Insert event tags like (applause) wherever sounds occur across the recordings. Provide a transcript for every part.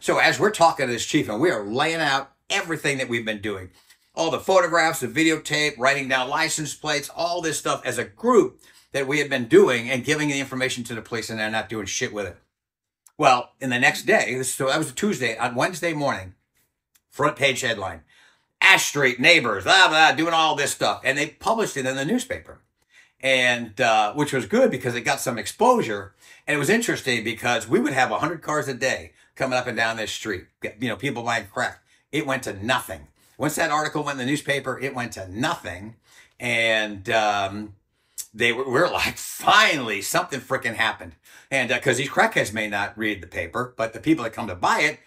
So as we're talking to this chief and we are laying out everything that we've been doing, all the photographs, the videotape, writing down license plates, all this stuff as a group that we had been doing and giving the information to the police and they're not doing shit with it. Well, in the next day, so that was a Tuesday, on Wednesday morning, front page headline, Ash Street neighbors, blah, blah, doing all this stuff. And they published it in the newspaper. And, uh, which was good because it got some exposure. And it was interesting because we would have 100 cars a day coming up and down this street. You know, people buying crack. It went to nothing. Once that article went in the newspaper, it went to nothing. And, um, they were, we are like, (laughs) finally, something freaking happened. And because uh, these crackheads may not read the paper, but the people that come to buy it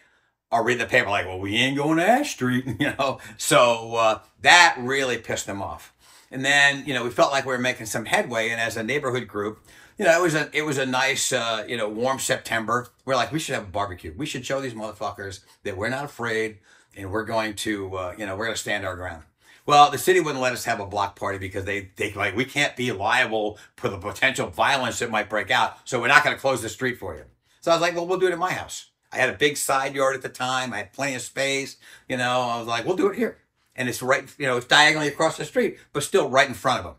are reading the paper like, well, we ain't going to Ash Street, (laughs) you know. So uh, that really pissed them off. And then, you know, we felt like we were making some headway. And as a neighborhood group, you know, it was a it was a nice, uh, you know, warm September. We're like, we should have a barbecue. We should show these motherfuckers that we're not afraid, and we're going to, uh, you know, we're going to stand our ground. Well, the city wouldn't let us have a block party because they they like we can't be liable for the potential violence that might break out. So we're not going to close the street for you. So I was like, well, we'll do it in my house. I had a big side yard at the time. I had plenty of space. You know, I was like, we'll do it here. And it's right, you know, it's diagonally across the street, but still right in front of them.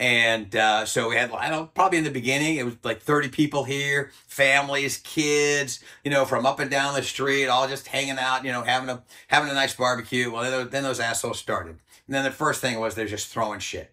And uh, so we had, I don't probably in the beginning, it was like 30 people here, families, kids, you know, from up and down the street, all just hanging out, you know, having a having a nice barbecue. Well, then, then those assholes started. And then the first thing was they're just throwing shit,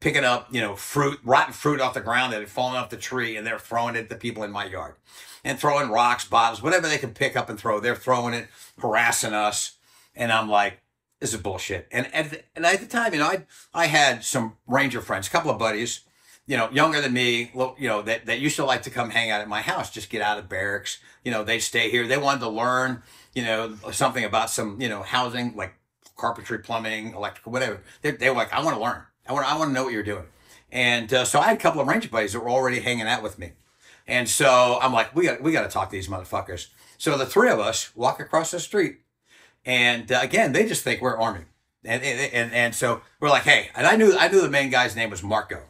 picking up, you know, fruit, rotten fruit off the ground that had fallen off the tree, and they're throwing it at the people in my yard, and throwing rocks, bottles, whatever they can pick up and throw. They're throwing it, harassing us, and I'm like, this is bullshit. And at the, and at the time, you know, I I had some ranger friends, a couple of buddies, you know, younger than me, you know, that, that used to like to come hang out at my house, just get out of barracks. You know, they'd stay here. They wanted to learn, you know, something about some, you know, housing, like carpentry, plumbing, electrical, whatever. They, they were like, I want to learn. I want, I want to know what you're doing. And uh, so I had a couple of ranger buddies that were already hanging out with me. And so I'm like, we got, we got to talk to these motherfuckers. So the three of us walk across the street. And uh, again, they just think we're army. And, and, and, so we're like, hey, and I knew, I knew the main guy's name was Marco.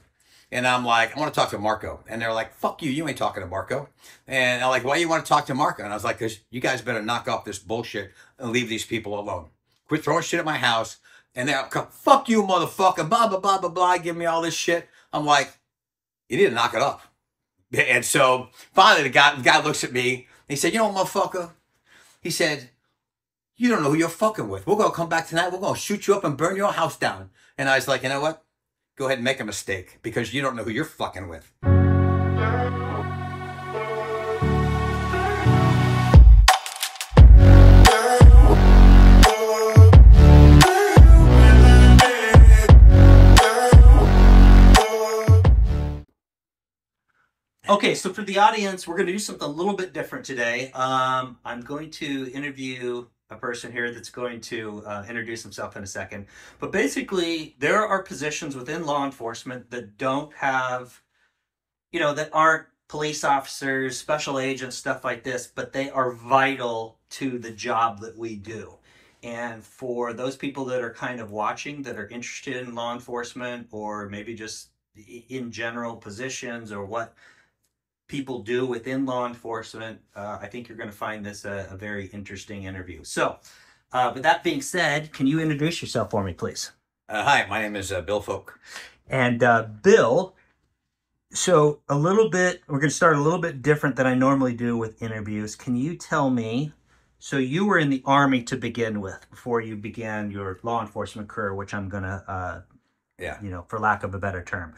And I'm like, I want to talk to Marco. And they're like, fuck you, you ain't talking to Marco. And I'm like, why you want to talk to Marco? And I was like, because you guys better knock off this bullshit and leave these people alone. Quit throwing shit at my house. And they're like, fuck you, motherfucker, blah, blah, blah, blah, blah, give me all this shit. I'm like, you need to knock it off. And so finally the guy, the guy looks at me. he said, you know, motherfucker, he said, you don't know who you're fucking with. We're going to come back tonight. We're going to shoot you up and burn your house down. And I was like, you know what? Go ahead and make a mistake because you don't know who you're fucking with. Okay, so for the audience, we're going to do something a little bit different today. Um, I'm going to interview a person here that's going to uh, introduce himself in a second. But basically, there are positions within law enforcement that don't have, you know, that aren't police officers, special agents, stuff like this, but they are vital to the job that we do. And for those people that are kind of watching that are interested in law enforcement or maybe just in general positions or what people do within law enforcement, uh, I think you're going to find this a, a very interesting interview. So, uh, with that being said, can you introduce yourself for me, please? Uh, hi, my name is uh, Bill Foulk. And uh, Bill, so a little bit, we're going to start a little bit different than I normally do with interviews. Can you tell me? So you were in the army to begin with before you began your law enforcement career, which I'm going to, uh, yeah, you know, for lack of a better term.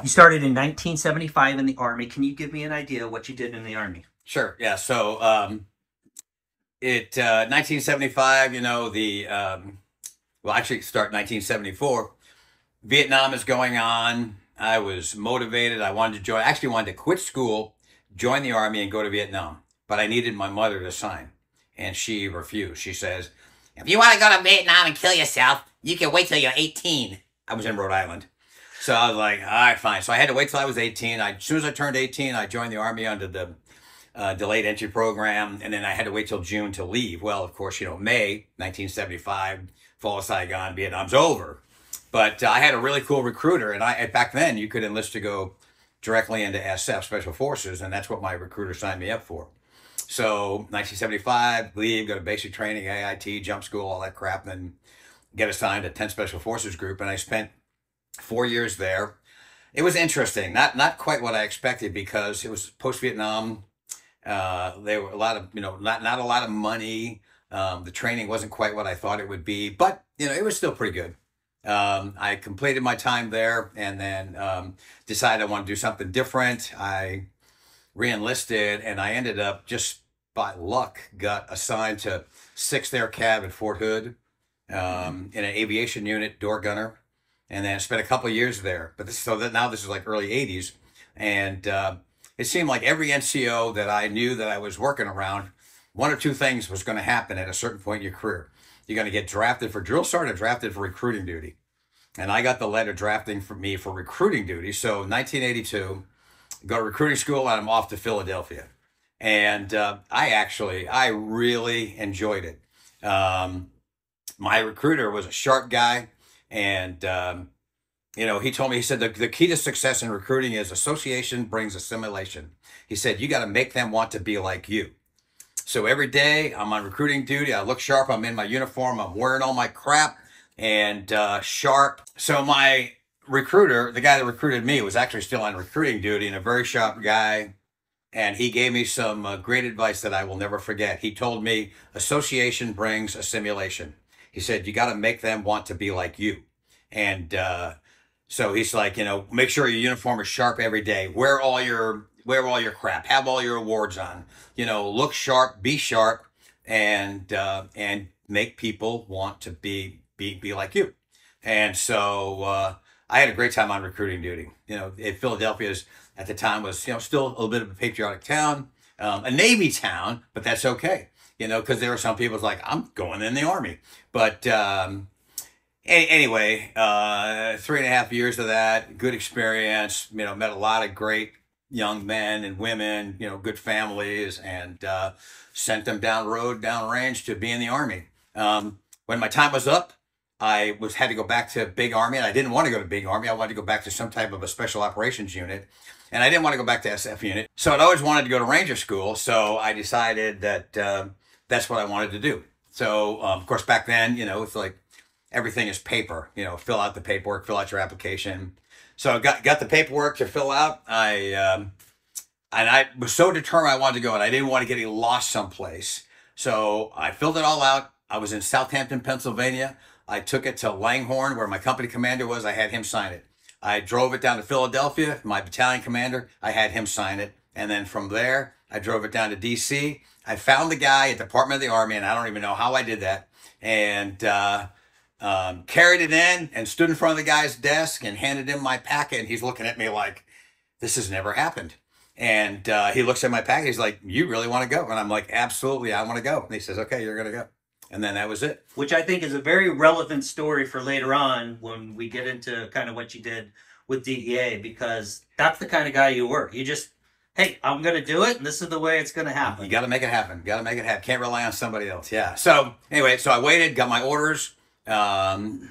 You started in 1975 in the Army. Can you give me an idea what you did in the Army? Sure. Yeah. So, um, it uh, 1975. You know the um, well, actually, start 1974. Vietnam is going on. I was motivated. I wanted to join. I actually wanted to quit school, join the army, and go to Vietnam. But I needed my mother to sign, and she refused. She says, "If you want to go to Vietnam and kill yourself, you can wait till you're 18." I was in Rhode Island. So I was like, all right, fine. So I had to wait till I was 18. I, as soon as I turned 18, I joined the Army under the uh, delayed entry program. And then I had to wait till June to leave. Well, of course, you know, May 1975, fall of Saigon, Vietnam's over. But uh, I had a really cool recruiter. And I back then, you could enlist to go directly into SF, Special Forces. And that's what my recruiter signed me up for. So 1975, leave, go to basic training, AIT, jump school, all that crap, and get assigned to 10 Special Forces Group. And I spent four years there. It was interesting, not not quite what I expected because it was post Vietnam. Uh, there were a lot of you know not not a lot of money. Um, the training wasn't quite what I thought it would be, but you know it was still pretty good. Um, I completed my time there and then um, decided I want to do something different. I reenlisted and I ended up just by luck got assigned to 6th Air Cav at Fort Hood um, in an aviation unit, door gunner, and then I spent a couple of years there. But this, so that now this is like early 80s, and uh, it seemed like every NCO that I knew that I was working around, one or two things was going to happen at a certain point in your career. You're going to get drafted for drill sergeant, drafted for recruiting duty. And I got the letter drafting for me for recruiting duty. So 1982, go to recruiting school and I'm off to Philadelphia. And uh, I actually, I really enjoyed it. Um, my recruiter was a sharp guy. And, um, you know, he told me, he said, the, the key to success in recruiting is association brings assimilation. He said, you got to make them want to be like you. So every day I'm on recruiting duty. I look sharp. I'm in my uniform. I'm wearing all my crap and uh, sharp. So my recruiter, the guy that recruited me, was actually still on recruiting duty and a very sharp guy. And he gave me some uh, great advice that I will never forget. He told me association brings assimilation. He said, you got to make them want to be like you. And uh, so he's like, you know, make sure your uniform is sharp every day. Wear all your wear all your crap. Have all your awards on. You know, look sharp, be sharp, and uh, and make people want to be be be like you. And so uh, I had a great time on recruiting duty. You know, Philadelphia's at the time was you know still a little bit of a patriotic town, um, a Navy town, but that's okay. You know, because there were some people like I'm going in the army, but um, anyway, uh, three and a half years of that, good experience. You know, met a lot of great young men and women, you know, good families, and uh, sent them down road, down range to be in the army. Um, when my time was up, I was had to go back to big army, and I didn't want to go to big army. I wanted to go back to some type of a special operations unit, and I didn't want to go back to SF unit. So I'd always wanted to go to ranger school. So I decided that uh, that's what I wanted to do. So um, of course, back then, you know, it's like everything is paper. You know, fill out the paperwork, fill out your application. So I got got the paperwork to fill out. I um, and I was so determined I wanted to go, and I didn't want to get lost someplace. So I filled it all out. I was in Southampton, Pennsylvania. I took it to Langhorne, where my company commander was. I had him sign it. I drove it down to Philadelphia. My battalion commander, I had him sign it. And then from there, I drove it down to D.C. I found the guy at the Department of the Army, and I don't even know how I did that. And uh, um, carried it in and stood in front of the guy's desk and handed him my packet. And he's looking at me like, this has never happened. And uh, he looks at my packet. He's like, you really want to go? And I'm like, absolutely, I want to go. And he says, okay, you're going to go. And then that was it. Which I think is a very relevant story for later on when we get into kind of what you did with DEA, because that's the kind of guy you were. You just, hey, I'm going to do it, and this is the way it's going to happen. You got to make it happen. Got to make it happen. Can't rely on somebody else. Yeah. So anyway, so I waited, got my orders um,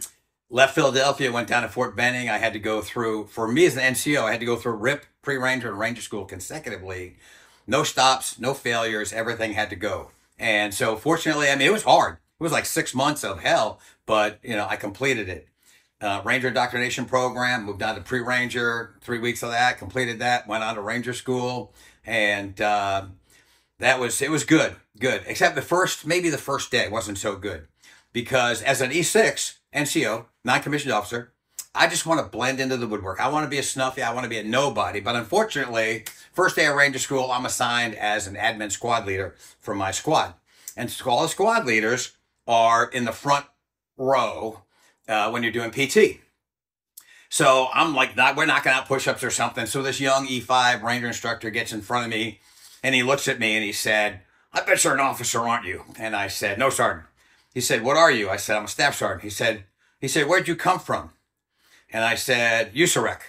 left Philadelphia, went down to Fort Benning. I had to go through, for me as an NCO, I had to go through RIP, pre Ranger, and Ranger School consecutively. No stops, no failures, everything had to go. And so, fortunately, I mean, it was hard. It was like six months of hell, but, you know, I completed it. Uh, Ranger indoctrination program, moved on to pre Ranger, three weeks of that, completed that, went on to Ranger School. And, uh, that was, it was good, good. Except the first, maybe the first day wasn't so good because as an E6 NCO, non-commissioned officer, I just want to blend into the woodwork. I want to be a snuffy. I want to be a nobody. But unfortunately, first day of Ranger School, I'm assigned as an admin squad leader for my squad. And all the squad leaders are in the front row uh, when you're doing PT. So I'm like, not, we're knocking out push-ups or something. So this young E5 Ranger instructor gets in front of me and he looks at me and he said, I bet you're an officer, aren't you? And I said, no, Sergeant. He said, What are you? I said, I'm a staff sergeant. He said, he said, Where'd you come from? And I said, USAREC.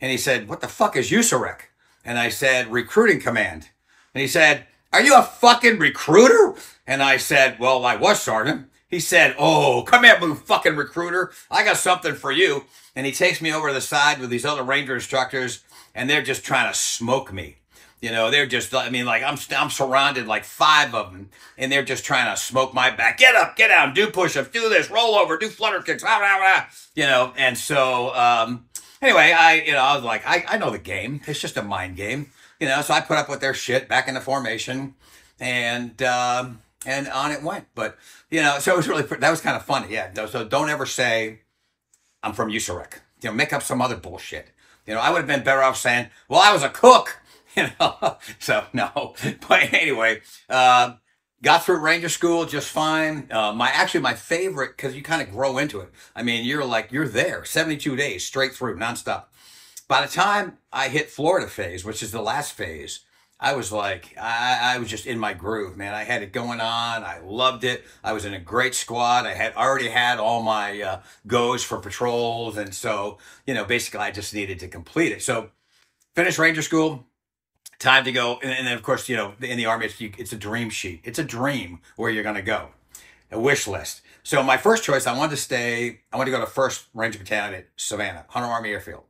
And he said, What the fuck is USAREC? And I said, Recruiting Command. And he said, Are you a fucking recruiter? And I said, Well, I was, Sergeant. He said, Oh, come here, you fucking recruiter. I got something for you. And he takes me over to the side with these other Ranger instructors, and they're just trying to smoke me You know, they're just, I mean, like I'm, I'm surrounded like five of them and they're just trying to smoke my back. Get up, get down, do push-ups, do this, roll over, do flutter kicks, blah, blah, blah. you know. And so, um, anyway, I, you know, I was like, I, I know the game. It's just a mind game, you know. So I put up with their shit back in the formation and, um, and on it went. But, you know, so it was really, that was kind of funny. Yeah. So don't ever say, I'm from USAREC. You know, make up some other bullshit. You know, I would have been better off saying, well, I was a cook. (laughs) You know, so no. (laughs) But anyway, uh, got through Ranger School just fine. Uh, my actually my favorite because you kind of grow into it. I mean, you're like you're there 72 days straight through nonstop. By the time I hit Florida phase, which is the last phase, I was like, I, I was just in my groove, man. I had it going on. I loved it. I was in a great squad. I had already had all my uh, goes for patrols. And so, you know, basically I just needed to complete it. So finished Ranger School, time to go. And, and then, of course, you know, in the Army, it's, it's a dream sheet. It's a dream where you're going to go, a wish list. So my first choice, I wanted to stay, I wanted to go to 1st Ranger Battalion at Savannah, Hunter Army Airfield.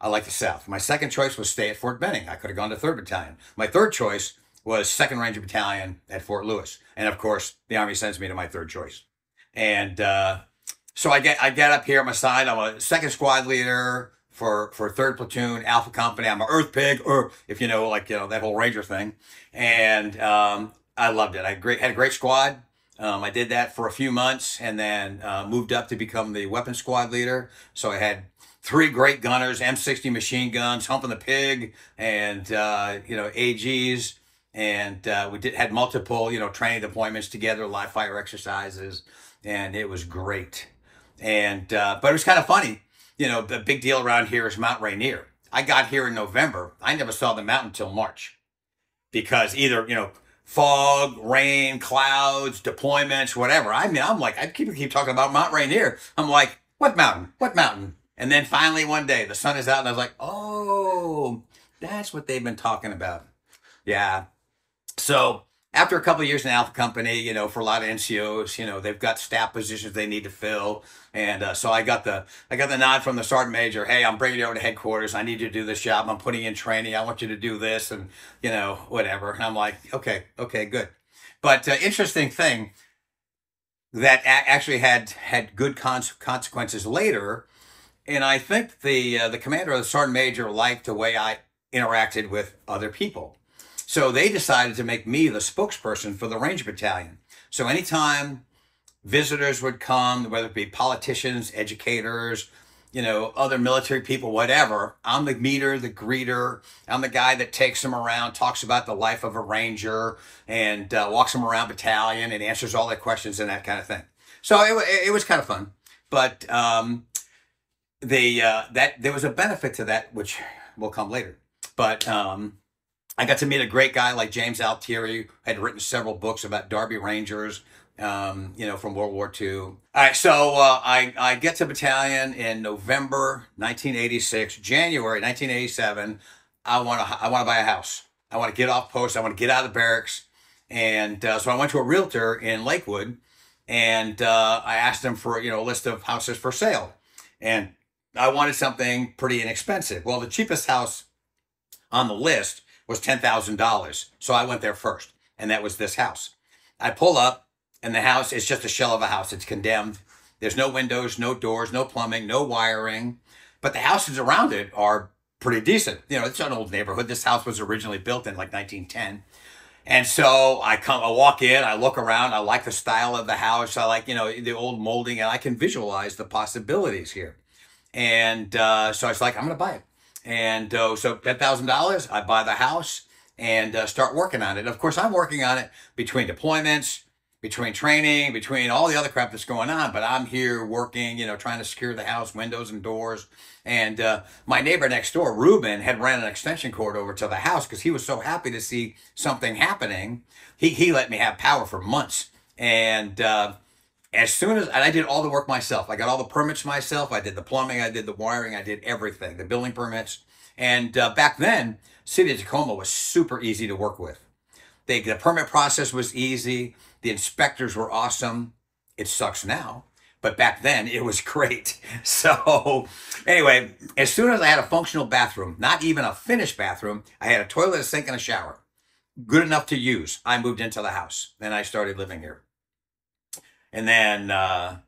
I like the South. My second choice was stay at Fort Benning. I could have gone to 3rd Battalion. My third choice was 2nd Ranger Battalion at Fort Lewis. And of course, the Army sends me to my third choice. And uh, so I get I get up here at my side. I'm a second squad leader for for third platoon alpha company i'm an earth pig or if you know like you know that whole ranger thing and um, i loved it i great, had a great squad um, i did that for a few months and then uh, moved up to become the weapon squad leader so i had three great gunners m60 machine guns humping the pig and uh, you know ags and uh, we did had multiple you know training deployments together live fire exercises and it was great and uh, but it was kind of funny you know, the big deal around here is Mount Rainier. I got here in November. I never saw the mountain until March because either, you know, fog, rain, clouds, deployments, whatever. I mean, I'm like, I keep, keep talking about Mount Rainier. I'm like, what mountain? What mountain? And then finally one day the sun is out and I was like, oh, that's what they've been talking about. Yeah. So after a couple years in Alpha Company, you know, for a lot of NCOs, you know, they've got staff positions they need to fill, and uh, so I got the I got the nod from the sergeant major. Hey, I'm bringing you over to headquarters. I need you to do this job. I'm putting in training. I want you to do this, and you know, whatever. And I'm like, okay, okay, good. But uh, interesting thing that actually had had good cons- consequences later, and I think the uh, the commander or the sergeant major liked the way I interacted with other people. So they decided to make me the spokesperson for the Ranger Battalion. So anytime visitors would come, whether it be politicians, educators, you know, other military people, whatever, I'm the meter, the greeter. I'm the guy that takes them around, talks about the life of a ranger, and uh, walks them around battalion and answers all their questions and that kind of thing. So it, it was kind of fun, but um, the uh, that there was a benefit to that, which will come later. But um, I got to meet a great guy like James Altieri, had written several books about Darby Rangers, um, you know, from World War II. All right, so uh, I, I get to battalion in November 1986, January 1987. I want to I want to buy a house. I want to get off post. I want to get out of the barracks. And uh, so I went to a realtor in Lakewood, and uh, I asked him for you know a list of houses for sale, and I wanted something pretty inexpensive. Well, the cheapest house on the list was $10,000. So I went there first, and that was this house. I pull up, and the house is just a shell of a house. It's condemned. There's no windows, no doors, no plumbing, no wiring. But the houses around it are pretty decent. You know, it's an old neighborhood. This house was originally built in like 1910. And so I come, I walk in, I look around, I like the style of the house, I like, you know, the old molding, and I can visualize the possibilities here. And uh, so I was like, I'm going to buy it. And uh, so $10,000, I buy the house and uh, start working on it. Of course, I'm working on it between deployments, between training, between all the other crap that's going on. But I'm here working, you know, trying to secure the house, windows and doors. And uh, my neighbor next door, Ruben, had ran an extension cord over to the house because he was so happy to see something happening. He, he let me have power for months. And uh, as soon as and I did all the work myself. I got all the permits myself. I did the plumbing. I did the wiring. I did everything, the building permits. And uh, back then, City of Tacoma was super easy to work with. They, the permit process was easy. The inspectors were awesome. It sucks now, but back then it was (laughs) great. So anyway, as soon as I had a functional bathroom, not even a finished bathroom, I had a toilet, a sink, and a shower, good enough to use. I moved into the house and I started living here. And then uh,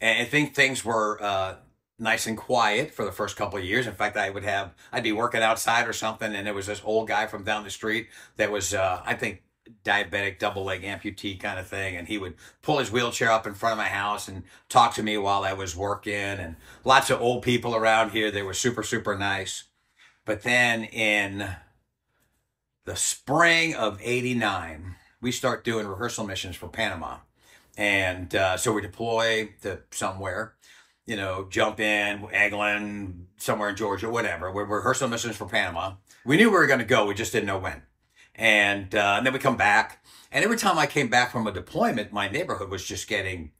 and I think things were uh, nice and quiet for the first couple of years. In fact, I would have I'd be working outside or something, and there was this old guy from down the street that was uh, I think diabetic double leg amputee kind of thing and he would pull his wheelchair up in front of my house and talk to me while I was working and lots of old people around here they were super super nice but then in the spring of 89 we start doing rehearsal missions for Panama and uh, so we deploy to somewhere you know jump in Eglin somewhere in Georgia whatever we're rehearsal missions for Panama we knew we were going to go we just didn't know when and, uh, and then we come back. And every time I came back from a deployment, my neighborhood was just getting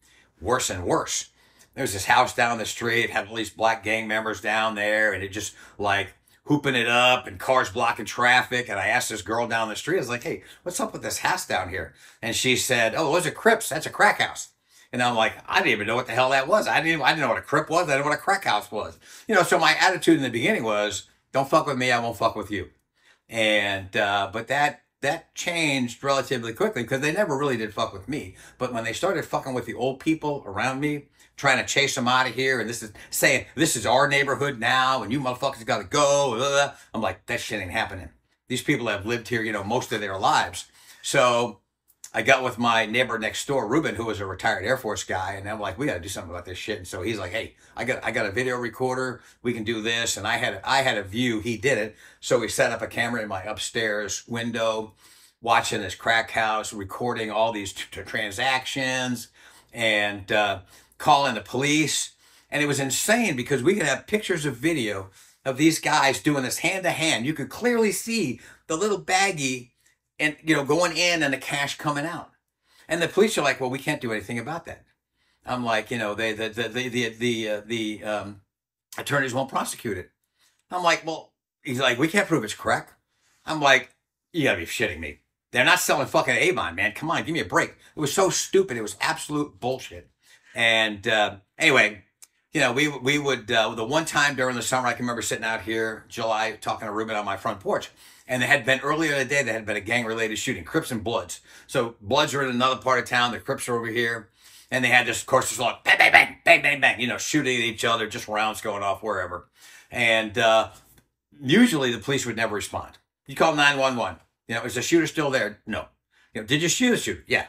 worse and worse. There was this house down the street, had all these black gang members down there, and it just like hooping it up and cars blocking traffic. And I asked this girl down the street, I was like, hey, what's up with this house down here? And she said, oh, those are Crips. That's a crack house. And I'm like, I didn't even know what the hell that was. I didn't, I didn't know what a Crip was. I didn't know what a crack house was. You know, so my attitude in the beginning was, don't fuck with me. I won't fuck with you. And uh, but that that changed relatively quickly because they never really did fuck with me. But when they started fucking with the old people around me, trying to chase them out of here, and this is saying this is our neighborhood now, and you motherfuckers got to go. I'm like, that shit ain't happening. These people have lived here, you know, most of their lives. So I got with my neighbor next door, Ruben, who was a retired Air Force guy, and I'm like, we got to do something about this shit. And so he's like, hey, I got I got a video recorder, we can do this. And I had I had a view, he did it. So we set up a camera in my upstairs window, watching this crack house, recording all these (laughs) transactions, and uh, calling the police. And it was insane because we could have pictures of video of these guys doing this hand to hand. You could clearly see the little baggie and you know going in and the cash coming out. And the police are like well we can't do anything about that. I'm like you know they the the the the, the, uh, the um, attorneys won't prosecute it. I'm like well he's like we can't prove it's correct i'm like you gotta be shitting me. They're not selling fucking avon man. Come on give me a break. It was so stupid. It was absolute bullshit and uh, anyway you know, we we would uh, the one time during the summer I can remember sitting out here July talking to Ruben on my front porch, and there had been earlier in the day there had been a gang related shooting, Crips and Bloods. So Bloods are in another part of town, the Crips are over here. And they had this, of course, just like bang, bang, bang, bang, bang, bang, you know, shooting at each other, just rounds going off wherever. And uh, usually the police would never respond. You call 911. You know, is the shooter still there? No. You know, did you shoot the shooter? Yeah.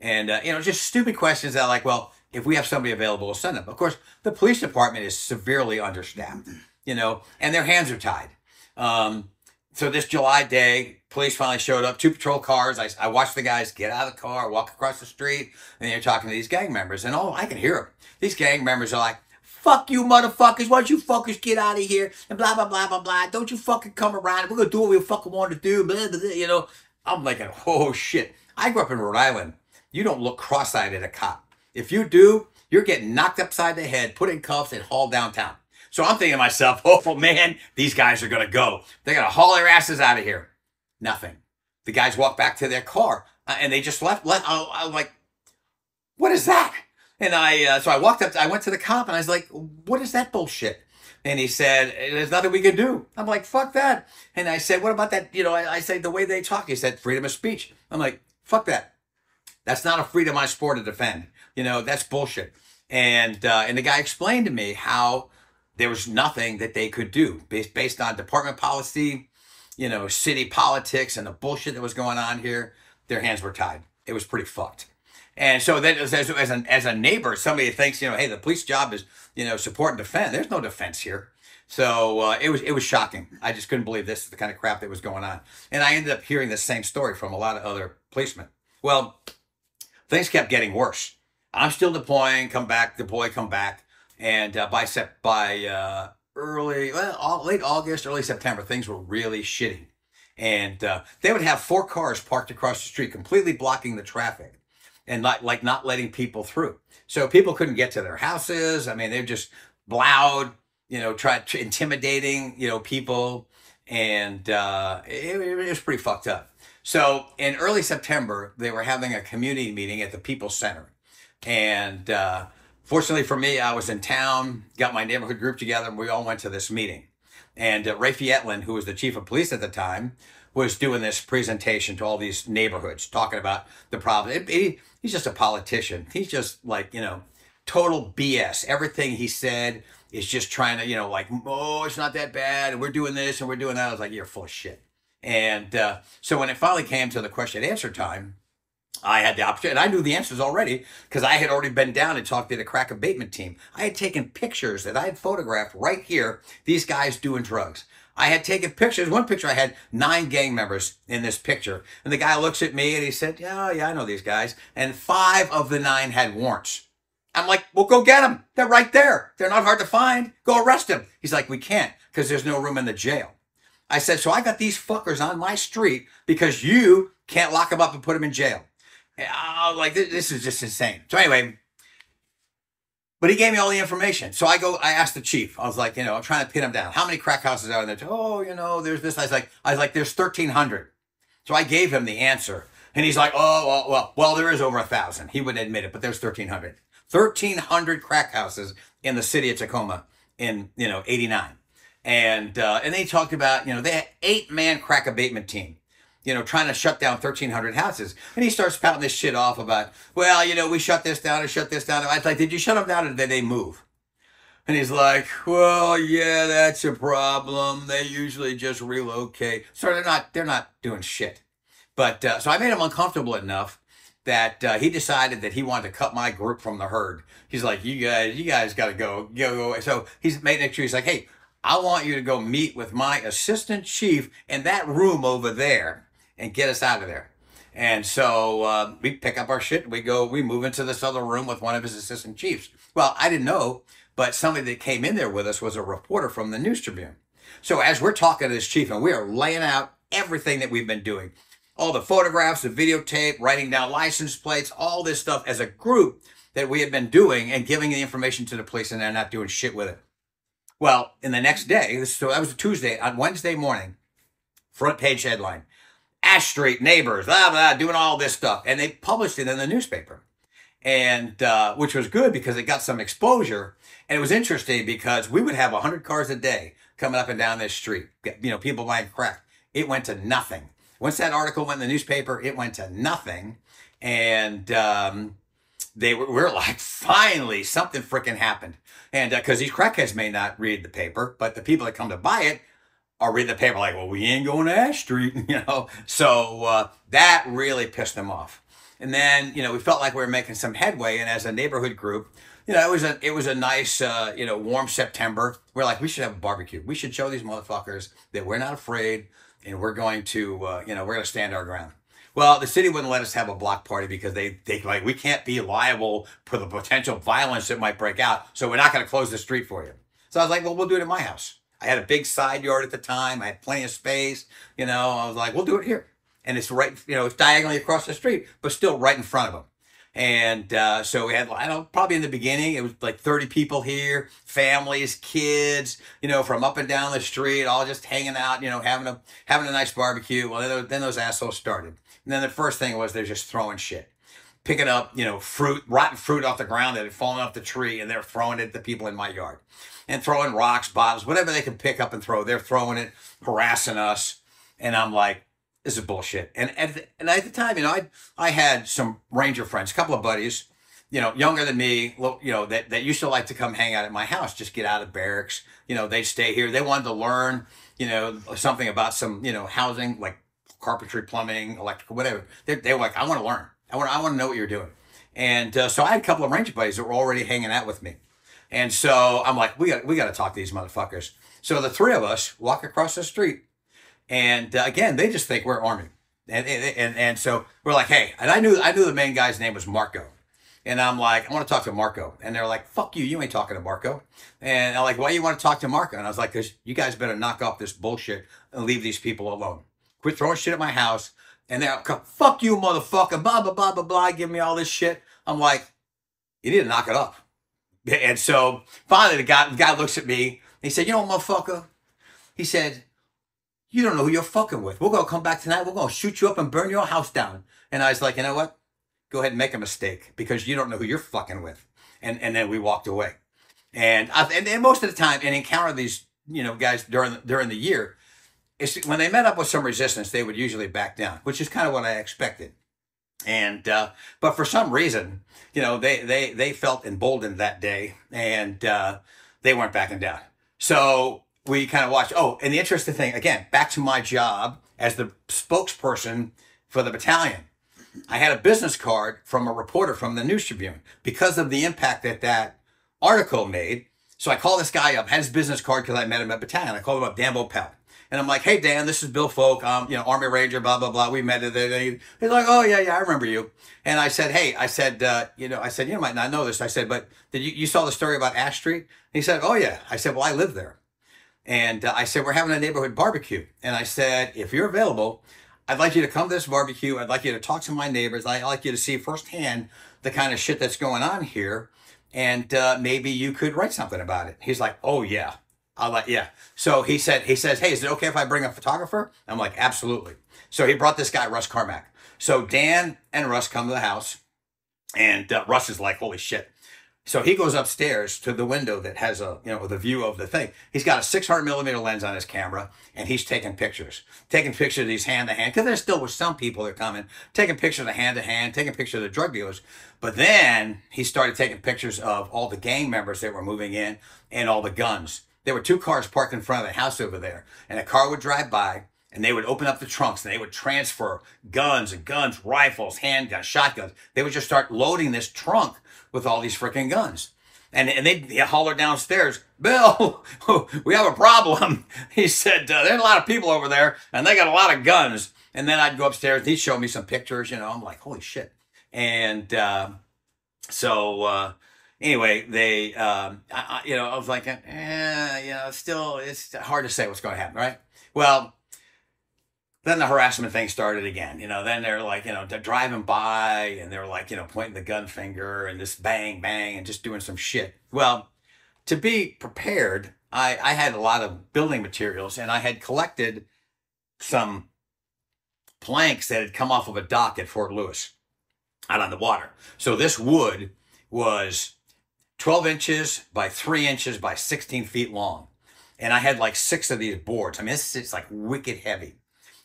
And, uh, you know, just stupid questions that like, well, if we have somebody available, we'll send them. Of course, the police department is severely understaffed, you know, and their hands are tied. Um, so this July day, police finally showed up, two patrol cars. I, I watched the guys get out of the car, walk across the street, and they're talking to these gang members. And oh, I can hear them. These gang members are like, fuck you motherfuckers, why don't you fuckers get out of here? And blah, blah, blah, blah, blah. Don't you fucking come around. We're going to do what we fucking want to do. Blah, blah, blah. You know, I'm like, oh shit. I grew up in Rhode Island. You don't look cross-eyed at a cop. If you do, you're getting knocked upside the head, put in cuffs, and hauled downtown. So I'm thinking to myself, (laughs) oh man, these guys are going to go. They're going to haul their asses out of here. Nothing. The guys walk back to their car uh, and they just left. left I, I was like, what is that? And I, uh, so I walked up, to, I went to the cop and I was like, what is that bullshit? And he said, there's nothing we can do. I'm like, fuck that. And I said, what about that? You know, I, I said, the way they talk, he said, freedom of speech. I'm like, fuck that. That's not a freedom I sport to defend. You know, that's bullshit. And, uh, and the guy explained to me how there was nothing that they could do based, based on department policy, you know, city politics and the bullshit that was going on here. Their hands were tied. It was pretty fucked. And so then as, as, as, a, as a neighbor, somebody thinks, you know, hey, the police job is, you know, support and defend. There's no defense here. So uh, it was it was shocking. I just couldn't believe this is the kind of crap that was going on. And I ended up hearing the same story from a lot of other policemen. Well, things kept getting worse. I'm still deploying, come back, deploy, come back. And uh, by sep- by uh, early, well, all, late August, early September, things were really shitty. And uh, they would have four cars parked across the street, completely blocking the traffic and like, like not letting people through. So people couldn't get to their houses. I mean, they're just loud, you know, try, intimidating, you know, people. And uh, it, it was pretty fucked up. So in early September, they were having a community meeting at the People's Center. And uh, Fortunately for me, I was in town, got my neighborhood group together, and we all went to this meeting. And uh, Ray Fjetland, who was the chief of police at the time, was doing this presentation to all these neighborhoods, talking about the problem. It, it, he's just a politician. He's just like, you know, total BS. Everything he said is just trying to, you know, like, oh, it's not that bad, and we're doing this and we're doing that. I was like, you're full of shit. And uh, so when it finally came to the question and answer time, I had the opportunity, and I knew the answers already because I had already been down and talked to the crack abatement team. I had taken pictures that I had photographed right here, these guys doing drugs. I had taken pictures. One picture, I had nine gang members in this picture. And the guy looks at me and he said, Yeah, yeah, I know these guys. And five of the nine had warrants. I'm like, Well, go get them. They're right there. They're not hard to find. Go arrest them. He's like, We can't because there's no room in the jail. I said, So I got these fuckers on my street because you can't lock them up and put them in jail. Uh, like, this is just insane. So, anyway, but he gave me all the information. So I go, I asked the chief. I was like, you know, I'm trying to pin him down. How many crack houses are there? Oh, you know, there's this. I was like, I was like, there's 1,300. So I gave him the answer. And he's like, oh, well, well, well there is over a thousand. He wouldn't admit it, but there's 1,300. 1,300 crack houses in the city of Tacoma in, you know, 89. And, uh, and they talked about, you know, they had eight man crack abatement team you know, trying to shut down 1,300 houses. And he starts spouting this shit off about, well, you know, we shut this down and shut this down. I was like, did you shut them down or did they move? And he's like, well, yeah, that's a problem. They usually just relocate. So they're not, they're not doing shit. But, uh, so I made him uncomfortable enough that uh, he decided that he wanted to cut my group from the herd. He's like, you guys, you guys got to go, go, go. So he's made next year. He's like, hey, I want you to go meet with my assistant chief in that room over there and get us out of there. And so uh, we pick up our shit. We go, we move into this other room with one of his assistant chiefs. Well, I didn't know, but somebody that came in there with us was a reporter from the News Tribune. So as we're talking to this chief and we are laying out everything that we've been doing, all the photographs, the videotape, writing down license plates, all this stuff as a group that we had been doing and giving the information to the police and they're not doing shit with it. Well, in the next day, so that was a Tuesday, on Wednesday morning, front page headline Ash Street neighbors, blah, blah, doing all this stuff. And they published it in the newspaper. And, uh, which was good because it got some exposure. And it was interesting because we would have 100 cars a day coming up and down this street, you know, people buying crack. It went to nothing. Once that article went in the newspaper, it went to nothing. And, um, they were, we are like, (laughs) finally, something freaking happened. And because uh, these crackheads may not read the paper, but the people that come to buy it or read the paper like, well, we ain't going to Ash Street, (laughs) you know. So uh, that really pissed them off. And then, you know, we felt like we were making some headway. And as a neighborhood group, you know, it was a it was a nice, uh, you know, warm September. We're like, we should have a barbecue. We should show these motherfuckers that we're not afraid, and we're going to, uh, you know, we're going to stand our ground. Well, the city wouldn't let us have a block party because they they like we can't be liable for the potential violence that might break out. So we're not going to close the street for you. So I was like, well, we'll do it at my house. I had a big side yard at the time. I had plenty of space. You know, I was like, we'll do it here. And it's right, you know, it's diagonally across the street, but still right in front of them. And uh, so we had, I don't know, probably in the beginning, it was like 30 people here, families, kids, you know, from up and down the street, all just hanging out, you know, having a having a nice barbecue. Well, then those assholes started. And then the first thing was they're just throwing shit picking up, you know, fruit, rotten fruit off the ground that had fallen off the tree, and they're throwing it at the people in my yard. And throwing rocks, bottles, whatever they can pick up and throw, they're throwing it, harassing us. And I'm like, this is bullshit. And at the, and at the time, you know, I I had some ranger friends, a couple of buddies, you know, younger than me, you know, that, that used to like to come hang out at my house, just get out of barracks. You know, they'd stay here. They wanted to learn, you know, something about some, you know, housing, like carpentry, plumbing, electrical, whatever. They, they were like, I want to learn. I want, I want to know what you're doing. And uh, so I had a couple of ranger buddies that were already hanging out with me. And so I'm like, we got, we got to talk to these motherfuckers. So the three of us walk across the street. And uh, again, they just think we're army. And, and, and, so we're like, hey, and I knew, I knew the main guy's name was Marco. And I'm like, I want to talk to Marco. And they're like, fuck you, you ain't talking to Marco. And I'm like, why you want to talk to Marco? And I was like, because you guys better knock off this bullshit and leave these people alone. Quit throwing shit at my house and they're like, fuck you, motherfucker, blah, blah, blah, blah, blah, give me all this shit. I'm like, you need to knock it up. And so finally the guy, the guy looks at me. he said, you know, motherfucker, he said, you don't know who you're fucking with. We're to come back tonight. We're to shoot you up and burn your house down. And I was like, you know what? Go ahead and make a mistake because you don't know who you're fucking with. and and then we walked away. And I, and, and most of the time, and encounter these you know guys during during the year, it's when they met up with some resistance, they would usually back down, which is kind of what I expected. And uh, but for some reason, you know, they they they felt emboldened that day, and uh, they weren't backing down. So we kind of watched. Oh, and the interesting thing again, back to my job as the spokesperson for the battalion. I had a business card from a reporter from the News Tribune because of the impact that that article made. So I called this guy up, had his business card because I met him at battalion. I called him up, Dan Voelpel. And I'm like, hey, Dan, this is Bill Foulk, you know, Army Ranger, blah, blah, blah. We met at the, he's like, oh, yeah, yeah, I remember you. And I said, hey, I said, uh, you know, I said, you might not know this. I said, but did you, you saw the story about Ash Street? He said, oh, yeah. I said, well, I live there. And uh, I said, we're having a neighborhood barbecue. And I said, if you're available, I'd like you to come to this barbecue. I'd like you to talk to my neighbors. I'd like you to see firsthand the kind of shit that's going on here. And uh, maybe you could write something about it. He's like, oh, yeah. I'm like, yeah. So he said, he says, hey, is it okay if I bring a photographer? I'm like, absolutely. So he brought this guy, Russ Carmack. So Dan and Russ come to the house, and uh, Russ is like, holy shit. So he goes upstairs to the window that has a, you know, the view of the thing. He's got a 600 millimeter lens on his camera and he's taking pictures, taking pictures of these hand to hand. Cause there still was some people that come in, taking pictures of the hand to hand, taking pictures of the drug dealers. But then he started taking pictures of all the gang members that were moving in and all the guns. There were two cars parked in front of the house over there and a car would drive by and they would open up the trunks and they would transfer guns and guns, rifles, handguns, shotguns. They would just start loading this trunk with all these freaking guns. And, and they'd holler downstairs, Bill, (laughs) we have a problem. (laughs) He said, uh, there's a lot of people over there and they got a lot of guns. And then I'd go upstairs and he'd show me some pictures, you know, I'm like, holy shit. And uh, so uh, anyway, they, um, I, I, you know, I was like, eh, you know, still, it's hard to say what's going to happen, right? Well, then the harassment thing started again. You know, then they're like, you know, driving by and they're like, you know, pointing the gun finger and just bang, bang, and just doing some shit. Well, to be prepared, I, I had a lot of building materials and I had collected some planks that had come off of a dock at Fort Lewis out on the water. So this wood was 12 inches by 3 inches by 16 feet long. And I had like six of these boards. I mean, it's, like wicked heavy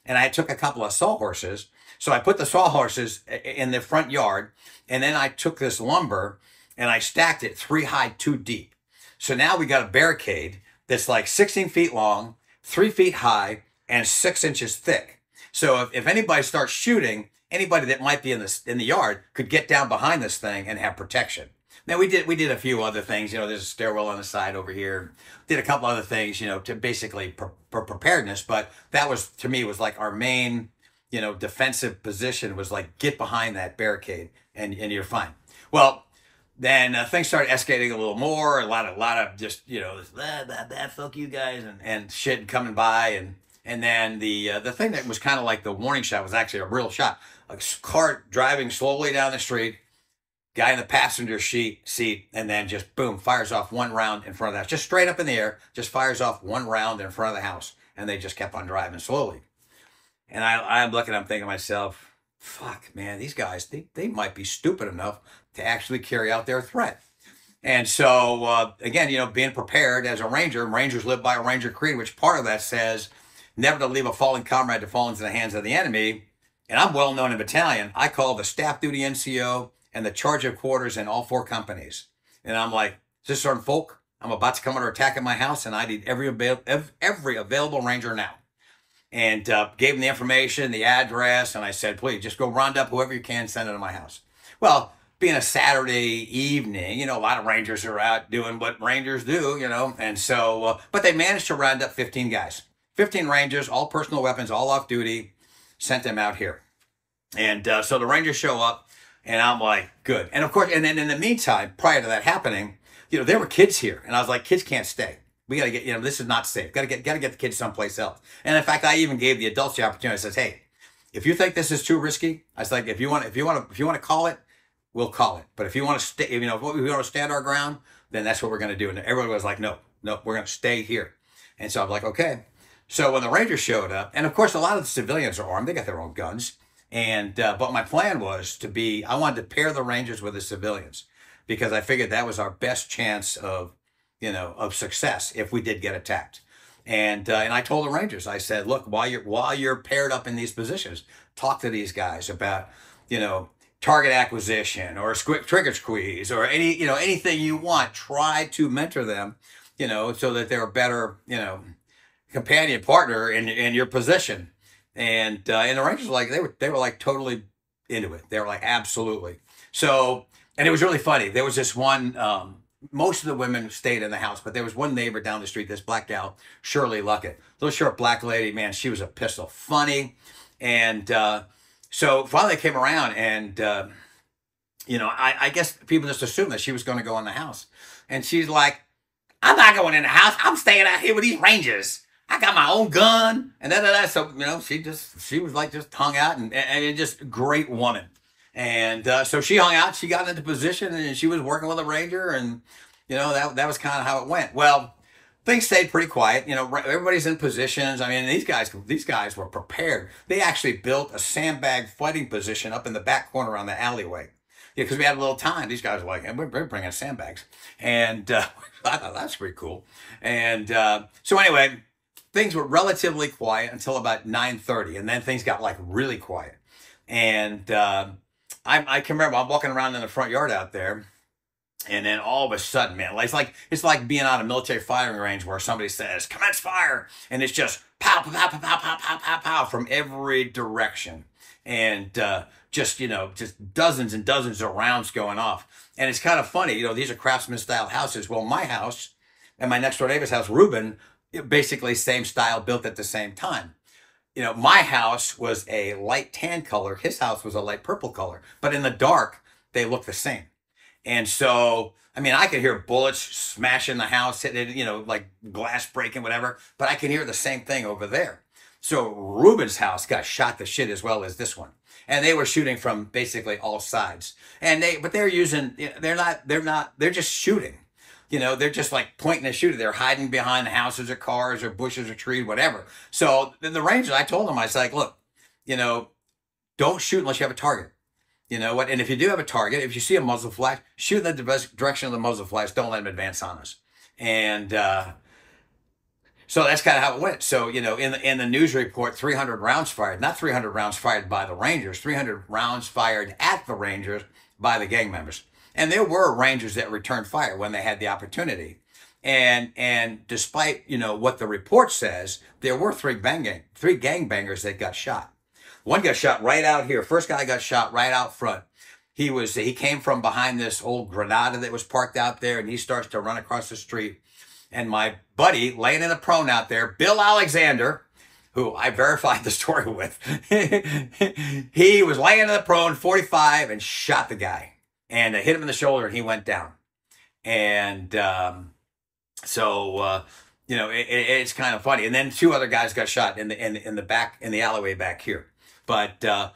and I took a couple of sawhorses. So I put the sawhorses in the front yard, and then I took this lumber and I stacked it three high, two deep. So now we got a barricade that's like 16 feet long, three feet high, and six inches thick. So if, if anybody starts shooting, anybody that might be in the in the yard could get down behind this thing and have protection. Now we did we did a few other things. You know, there's a stairwell on the side over here. Did a couple other things. You know, to basically pre- pre- preparedness. But that was to me was like our main, you know, defensive position was like get behind that barricade and and you're fine. Well, then uh, things started escalating a little more. A lot of a lot of just you know, this, blah, blah, blah, fuck you guys and and shit coming by and and then the uh, the thing that was kind of like the warning shot was actually a real shot. A car driving slowly down the street guy in the passenger seat seat and then just boom fires off one round in front of house. Just straight up in the air just fires off one round in front of the house and they just kept on driving slowly. And I, i'm looking i'm thinking to myself fuck man these guys they, they might be stupid enough to actually carry out their threat. And so uh, again you know being prepared as a ranger rangers live by a ranger creed which part of that says never to leave a fallen comrade to fall into the hands of the enemy. And i'm well known in battalion. I call the staff duty nco and the charge of quarters in all four companies. And I'm like, this Sergeant Foulk, I'm about to come under attack at my house, and I need every every available ranger now. And uh, gave them the information, the address, and I said, please just go round up whoever you can, send it to my house. Well, being a Saturday evening, you know, a lot of rangers are out doing what rangers do, you know, and so, uh, but they managed to round up 15 guys, 15 rangers, all personal weapons, all off duty, sent them out here. And uh, so the rangers show up and I'm like, good. And of course, and then in the meantime, prior to that happening, you know, there were kids here. And I was like, kids can't stay. We got to get, you know, this is not safe. Got to get, got to get the kids someplace else. And in fact, I even gave the adults the opportunity. I says, hey, if you think this is too risky, I was like, if you want, if you want to, if you want to call it, we'll call it. But if you want to stay, you know, if we want to stand our ground, then that's what we're going to do. And everyone was like, no, no, we're going to stay here. And so I'm like, okay. So when the Rangers showed up, and of course, a lot of the civilians are armed, they got their own guns. And uh, but my plan was to be I wanted to pair the Rangers with the civilians. because I figured that was our best chance of, you know, of success if we did get attacked. And uh, and I told the Rangers, I said, look, while you're while you're paired up in these positions, talk to these guys about, you know, target acquisition or squ- trigger squeeze or any you know anything you want. Try to mentor them, you know, so that they're a better you know companion partner in in your position. And uh, and the Rangers were like they were they were like totally into it. They were like absolutely. So and it was really funny. There was this one. Um, most of the women stayed in the house, but there was one neighbor down the street, this black gal, Shirley Luckett, little short black lady. Man, she was a pistol, funny, and uh, so finally came around, and uh, you know, I, I guess people just assumed that she was going to go in the house, and she's like, "I'm not going in the house. I'm staying out here with these rangers." I got my own gun and that, that, So, you know, she just, she was like just hung out and, and, and just great woman. And uh, so she hung out, she got into position and she was working with a ranger and, you know, that, that was kind of how it went. Well, things stayed pretty quiet. You know, everybody's in positions. I mean, these guys, these guys were prepared. They actually built a sandbag fighting position up in the back corner on the alleyway. Yeah, because we had a little time. These guys were like, we're, we're bringing sandbags. And uh, (laughs) I thought that's pretty cool. And uh, so anyway, things were relatively quiet until about 9.30 and then things got like really quiet. And uh, I, I can remember i'm walking around in the front yard out there and then all of a sudden man it's like it's like being on a military firing range where somebody says commence fire! and it's just pow pow pow pow pow pow pow pow from every direction. And uh, just you know just dozens and dozens of rounds going off. And it's kind of funny you know these are craftsman style houses. Well my house and my next door neighbor's house ruben basically same style built at the same time. You know, my house was a light tan color. His house was a light purple color, but in the dark, they look the same. And so, I mean, I could hear bullets smashing the house, hitting, you know, like glass breaking, whatever, but I can hear the same thing over there. So Ruben's house got shot the shit as well as this one. And they were shooting from basically all sides. And they, but they're using, they're not, they're not, they're just shooting. You know, they're just like pointing a shooter. They're hiding behind houses or cars or bushes or trees, whatever. So the, the Rangers, I told them, I was like, look, you know, don't shoot unless you have a target. You know what? And if you do have a target, if you see a muzzle flash, shoot in the direction of the muzzle flash. Don't let them advance on us. And uh, so that's kind of how it went. So you know, in the in the news report, 300 rounds fired, not 300 rounds fired by the Rangers, 300 rounds fired at the Rangers by the gang members. And there were Rangers that returned fire when they had the opportunity. And and despite you know what the report says, there were three bang gang, three gangbangers that got shot. One got shot right out here. First guy got shot right out front. He was he came from behind this old Granada that was parked out there, and he starts to run across the street. And my buddy laying in a prone out there, Bill Alexander, who I verified (laughs) the story with, (laughs) he was laying in the prone, 45, and shot the guy and I hit him in the shoulder and he went down. And um, so, uh, you know, it, it, it's kind of funny. And then two other guys got shot in the in, in the back in the alleyway back here. But uh,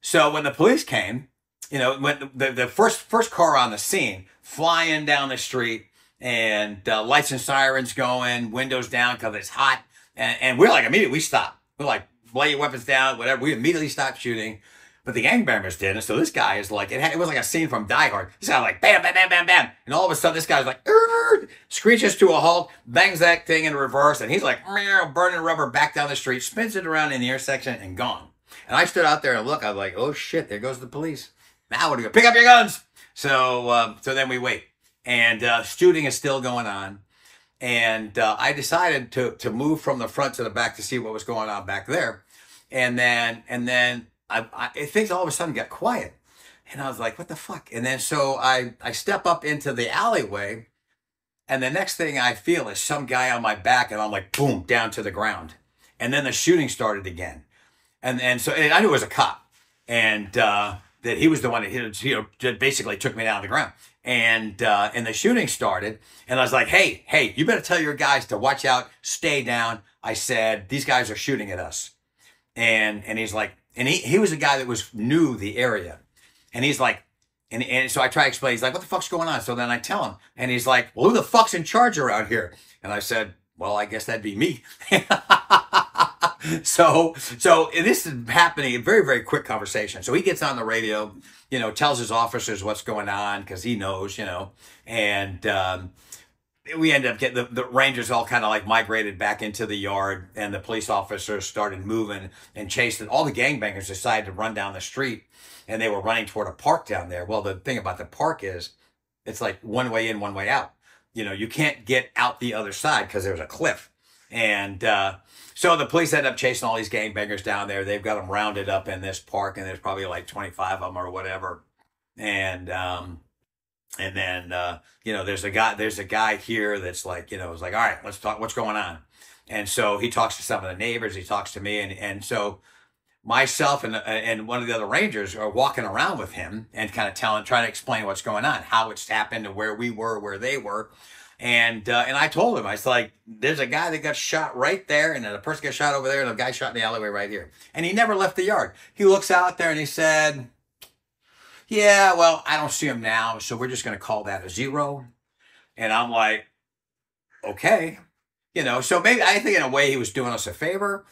so when the police came, you know, when the, the first first car on the scene, flying down the street, and uh, lights and sirens going, windows down because it's hot, and, and we're like immediately we stop. We're like lay your weapons down, whatever. We immediately stop shooting. But the gangbangers did. And so this guy is like, it, had, it was like a scene from Die Hard. He's kind like, bam, bam, bam, bam, bam. And all of a sudden, this guy's like, screeches to a halt, bangs that thing in reverse. And he's like, burning rubber back down the street, spins it around in the intersection and gone. And I stood out there and look, I was like, oh shit, there goes the police. Now what do you go? Pick up your guns. So, uh, so then we wait. And uh, shooting is still going on. And uh, I decided to, to move from the front to the back to see what was going on back there. And then, and then I, I, things all of a sudden got quiet. And I was like, what the fuck? And then so I, I step up into the alleyway. And the next thing I feel is some guy on my back. And I'm like, boom, down to the ground. And then the shooting started again. And, and so and I knew it was a cop. And uh, that he was the one that hit, you know, basically took me down to the ground. And uh, and the shooting started. And I was like, hey, hey, you better tell your guys to watch out, stay down. I said, these guys are shooting at us. And and he's like, and he, he was a guy that was knew the area. And he's like, and, and so I try to explain. He's like, what the fuck's going on? So then I tell him. And he's like, well, who the fuck's in charge around here? And I said, well, I guess that'd be me. (laughs) so so this is happening a very very quick conversation so he gets on the radio you know tells his officers what's going on because he knows you know and um, we end up getting the, the rangers all kind of like migrated back into the yard and the police officers started moving and chasing all the gangbangers decided to run down the street and they were running toward a park down there well the thing about the park is it's like one way in one way out you know you can't get out the other side because there's a cliff and uh, so the police end up chasing all these gangbangers down there. They've got them rounded up in this park, and there's probably like 25 of them or whatever. And um, and then uh, you know, there's a guy, there's a guy here that's like, you know, it's like, all right, let's talk. What's going on? And so he talks to some of the neighbors. He talks to me, and and so myself and and one of the other rangers are walking around with him and kind of telling, trying to explain what's going on, how it's happened, and where we were, where they were. And uh, and I told him, I was like, there's a guy that got shot right there, and then a person got shot over there, and a guy shot in the alleyway right here. And he never left the yard. He looks out there and he said, Yeah, well, I don't see him now, so we're just gonna call that a zero. And I'm like, okay. You know, so maybe I think in a way he was doing us a favor,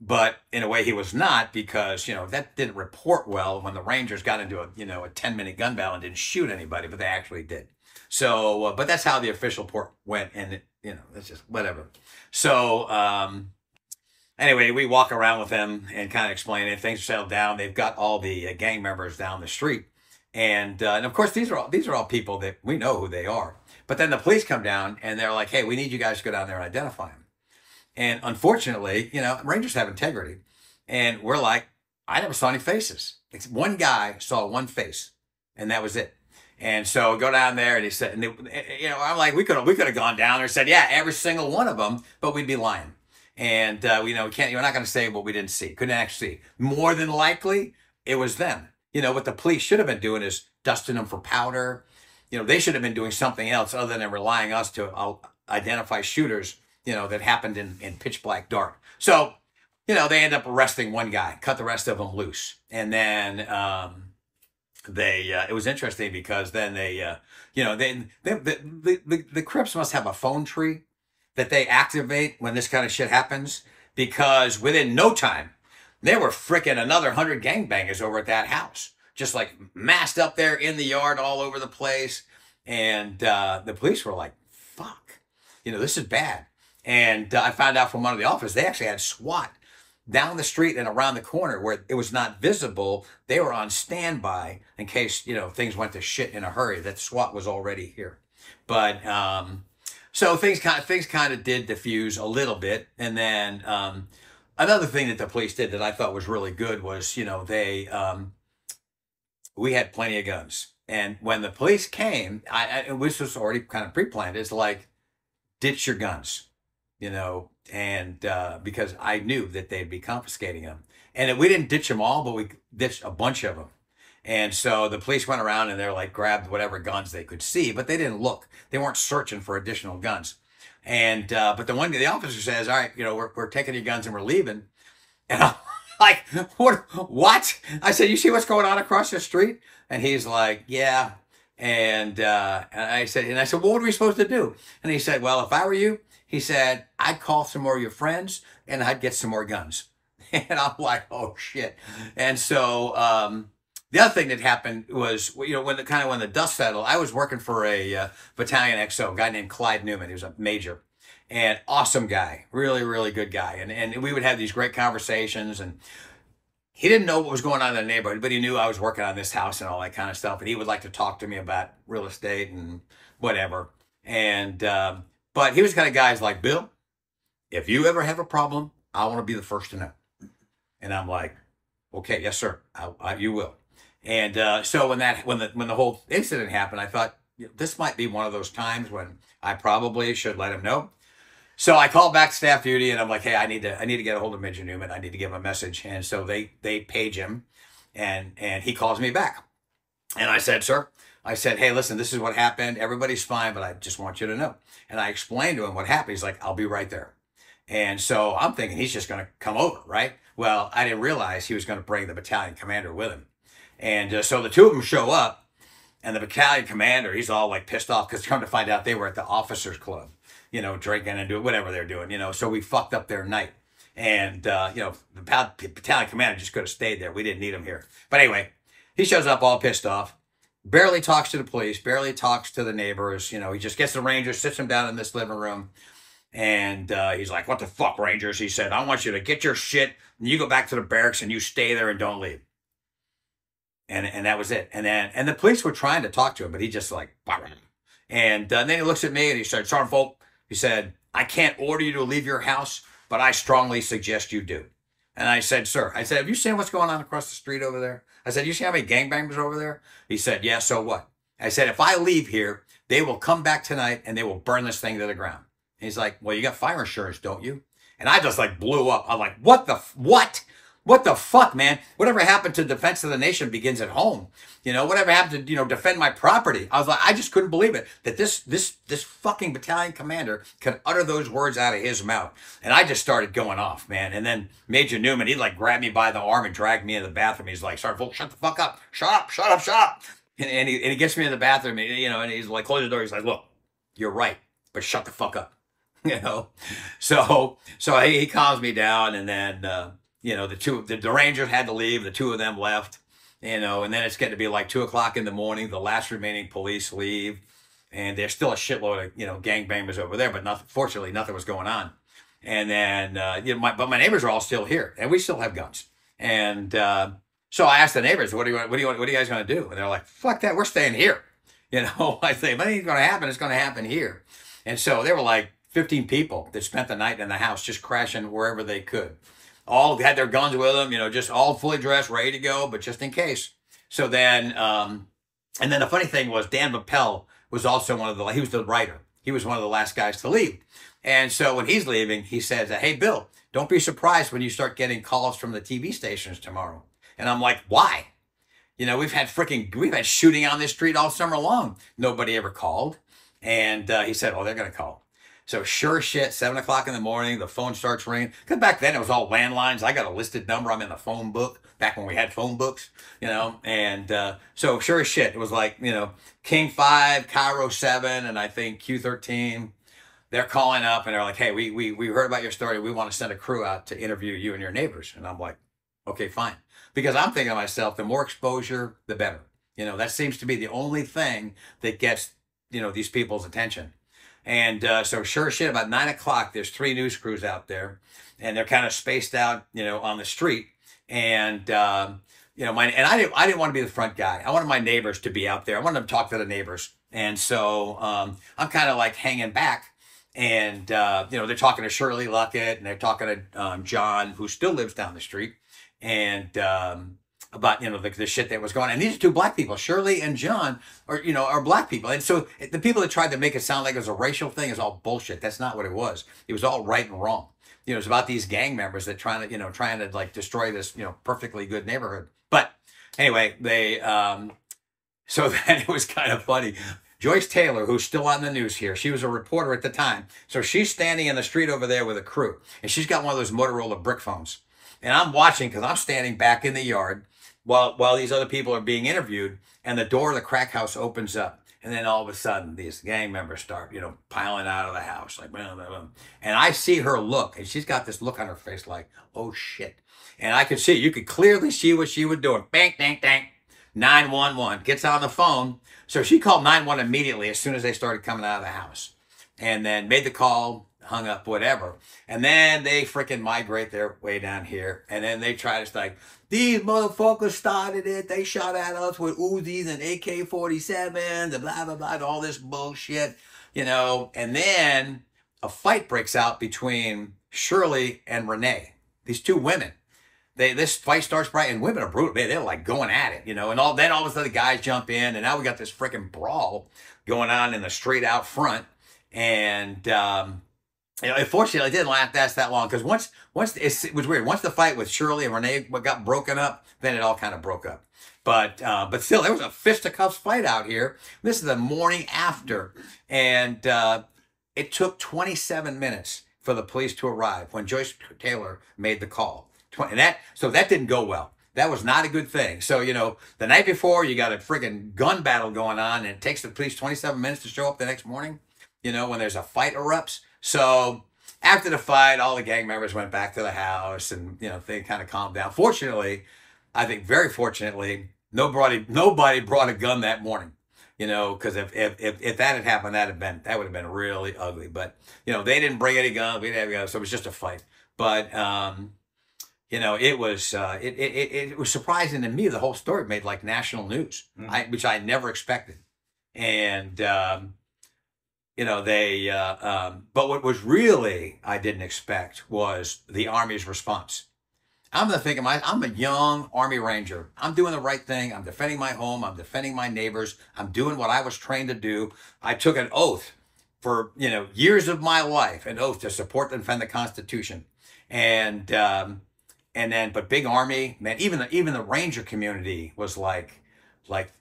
but in a way he was not because, you know, that didn't report well when the Rangers got into a, you know, a 10 minute gun battle and didn't shoot anybody, but they actually did. So, uh, but that's how the official port went, and it, you know, it's just whatever. So, um, anyway, we walk around with them and kind of explain it. Things are settled down. They've got all the uh, gang members down the street, and uh, and of course these are all these are all people that we know who they are. But then the police come down and they're like, "Hey, we need you guys to go down there and identify them." And unfortunately, you know, Rangers have integrity, and we're like, I never saw any faces. It's one guy saw one face, and that was it. And so go down there, and he said, and it, you know, I'm like, we could have, we could have gone down there and said, yeah, every single one of them, but we'd be lying. And uh, you know, we can't, we're not going to say what we didn't see, couldn't actually. More than likely, it was them. You know, what the police should have been doing is dusting them for powder. You know, they should have been doing something else other than relying us to uh, identify shooters. You know, that happened in in pitch black dark. So, you know, they end up arresting one guy, cut the rest of them loose, and then. Um, they uh, it was interesting because then they uh, you know they, they the, the the Crips must have a phone tree that they activate when this kind of shit happens because within no time there were freaking another hundred gangbangers over at that house just like massed up there in the yard all over the place and uh, the police were like fuck you know this is bad and uh, I found out from one of the officers they actually had SWAT down the street and around the corner where it was not visible. They were on standby in case, you know, things went to shit in a hurry, that SWAT was already here. But, um, so things kind of, things kind of did diffuse a little bit. And then, um, another thing that the police did that I thought was really good was, you know, they, um, we had plenty of guns. And when the police came, I, I which was already kind of pre-planned, it's like, ditch your guns, you know, and uh, because I knew that they'd be confiscating them. And we didn't ditch them all, but we ditched a bunch of them. And so the police went around and they're like grabbed whatever guns they could see, but they didn't look. They weren't searching for additional guns. And uh, but the one the officer says, "All right, you know, we're we're taking your guns and we're leaving." (laughs) And I'm like, "What? What?" I said, "You see what's going on across the street?" And he's like, "Yeah." And, uh, and I said, and I said, well, what are we supposed to do? And he said, well, if I were you, he said, I'd call some more of your friends and I'd get some more guns. (laughs) And I'm like, oh shit. And so, um, the other thing that happened was, you know, when the kind of when the dust settled, I was working for a uh, battalion XO, a guy named Clyde Newman. He was a major and awesome guy, really, really good guy. And, and we would have these great conversations and he didn't know what was going on in the neighborhood, but he knew I was working on this house and all that kind of stuff. And he would like to talk to me about real estate and whatever. And, um, but he was kind of guys like, Bill, if you ever have a problem, I want to be the first to know. And I'm like, okay, yes, sir, I, I, you will. And uh, so when that when the when the whole incident happened, I thought this might be one of those times when I probably should let him know. So I called back staff duty and I'm like, hey, I need to I need to get a hold of Major Newman. I need to give him a message. And so they they page him, and and he calls me back, and I said, sir, I said, hey, listen, this is what happened. Everybody's fine, but I just want you to know. And I explained to him what happened. He's like, I'll be right there. And so I'm thinking he's just going to come over, right? Well, I didn't realize he was going to bring the battalion commander with him. And uh, so the two of them show up, and the battalion commander, he's all like pissed off because come to find out they were at the officers club, you know, drinking and doing whatever they're doing, you know. So we fucked up their night. And, uh, you know, the battalion commander just could have stayed there. We didn't need him here. But anyway, he shows up all pissed off, barely talks to the police, barely talks to the neighbors. You know, he just gets the Rangers, sits them down in this living room. And uh, he's like, what the fuck, Rangers? He said, I want you to get your shit and you go back to the barracks and you stay there and don't leave. And, and that was it. And then, and the police were trying to talk to him, but he just like, and uh, then he looks at me and he said, Sergeant Foulk, he said, I can't order you to leave your house, but I strongly suggest you do. And I said, sir, I said, have you seen what's going on across the street over there? I said, you see how many gangbangers over there? He said, yeah, so what? I said, if I leave here, they will come back tonight and they will burn this thing to the ground. And he's like, well, you got fire insurance, don't you? And I just like blew up. I'm like, what the, what? What the fuck, man? Whatever happened to defense of the nation begins at home. You know, whatever happened to, you know, defend my property. I was like, I just couldn't believe it that this, this, this fucking battalion commander could utter those words out of his mouth. And I just started going off, man. And then Major Newman, he'd like grab me by the arm and drag me into the bathroom. He's like, Sergeant Foulk, shut the fuck up. Shut up, shut up, shut up. And, and, he, and he gets me in the bathroom, and, you know, and he's like, close the door. He's like, look, you're right, but shut the fuck up. (laughs) You know? So, so he, he calms me down and then, uh, you know, the two, the, the Rangers had to leave. The two of them left, you know, and then it's getting to be like two o'clock in the morning. The last remaining police leave, and there's still a shitload of, you know, gangbangers over there, but nothing, fortunately, nothing was going on. And then, uh, you know, my, but my neighbors are all still here, and we still have guns. And uh, so I asked the neighbors, "What do you, want? what do you, what are you guys going to do?" And they're like, "Fuck that, we're staying here." (laughs) You know, I say, "If anything's going to happen, it's going to happen here." And so there were like 15 people that spent the night in the house, just crashing wherever they could all had their guns with them, you know, just all fully dressed, ready to go, but just in case. So then, um, and then the funny thing was Dan Voelpel was also one of the, he was the writer. He was one of the last guys to leave. And so when he's leaving, he says, Hey, Bill, don't be surprised when you start getting calls from the TV stations tomorrow. And I'm like, why? You know, we've had freaking, we've had shooting on this street all summer long. Nobody ever called. And uh, he said, oh, they're going to call. So sure shit, seven o'clock in the morning, the phone starts ringing. Cause back then it was all landlines. I got a listed number. I'm in the phone book back when we had phone books, you know. And uh, so sure as shit, it was like you know King Five, KIRO Seven, and I think Q Thirteen. They're calling up and they're like, "Hey, we we we heard about your story. We want to send a crew out to interview you and your neighbors." And I'm like, "Okay, fine," because I'm thinking to myself, the more exposure, the better. You know, that seems to be the only thing that gets you know these people's attention. And uh, so sure shit, about nine o'clock, there's three news crews out there, and they're kind of spaced out, you know, on the street. And um, you know, my and I didn't I didn't want to be the front guy. I wanted my neighbors to be out there. I wanted to talk to the neighbors. And so um, I'm kind of like hanging back. And uh, you know, they're talking to Shirley Luckett, and they're talking to um, John, who still lives down the street. And um, about you know the, the shit that was going on. And these are two black people, Shirley and John, are you know are black people. And so the people that tried to make it sound like it was a racial thing is all bullshit. That's not what it was. It was all right and wrong. You know, it's about these gang members that trying to you know trying to like destroy this you know perfectly good neighborhood. But anyway, they um, so (laughs) then it was kind of funny. Joyce Taylor, who's still on the news here, she was a reporter at the time. So she's standing in the street over there with a crew, and she's got one of those Motorola brick phones. And I'm watching because I'm standing back in the yard while while these other people are being interviewed, and the door of the crack house opens up. And then all of a sudden, these gang members start, you know, piling out of the house, like, blah, blah, blah. and I see her look, and she's got this look on her face, like, oh shit. And I could see, you could clearly see what she was doing. Bang, bang, bang. 911 gets on the phone. So she called 911 immediately as soon as they started coming out of the house, and then made the call, hung up, whatever. And then they freaking migrate their way down here, and then they try to like, these motherfuckers started it. They shot at us with Uzis and AK-47s and blah, blah, blah, and all this bullshit, you know. And then a fight breaks out between Shirley and Renee, these two women. They, this fight starts right, and women are brutal. They're like going at it, you know. And all then all of a sudden the guys jump in, and now we got this freaking brawl going on in the street out front. And um, you know, unfortunately, it didn't last that long because once, once it was weird. Once the fight with Shirley and Renee got broken up, then it all kind of broke up. But uh, but still, there was a fisticuffs fight out here. This is the morning after, and uh, it took 27 minutes for the police to arrive when Joyce Taylor made the call. And that so that didn't go well. That was not a good thing. So, you know, the night before, you got a friggin' gun battle going on, and it takes the police 27 minutes to show up the next morning, you know, when there's a fight erupts. So after the fight, all the gang members went back to the house, and you know they kind of calmed down. Fortunately, I think very fortunately, nobody nobody brought a gun that morning. You know, because if, if if if that had happened, that had been that would have been really ugly. But you know, they didn't bring any guns. We didn't have guns, so it was just a fight. But um, you know, it was uh, it, it it was surprising to me. The whole story made like national news, Mhm. I, which I never expected. And um, you know, they. Uh, um, but what was really I didn't expect was the army's response. I'm thinking, I'm a young Army Ranger. I'm doing the right thing. I'm defending my home. I'm defending my neighbors. I'm doing what I was trained to do. I took an oath for you know years of my life, an oath to support and defend the Constitution, and um, and then but big Army man, even the even the Ranger community was like like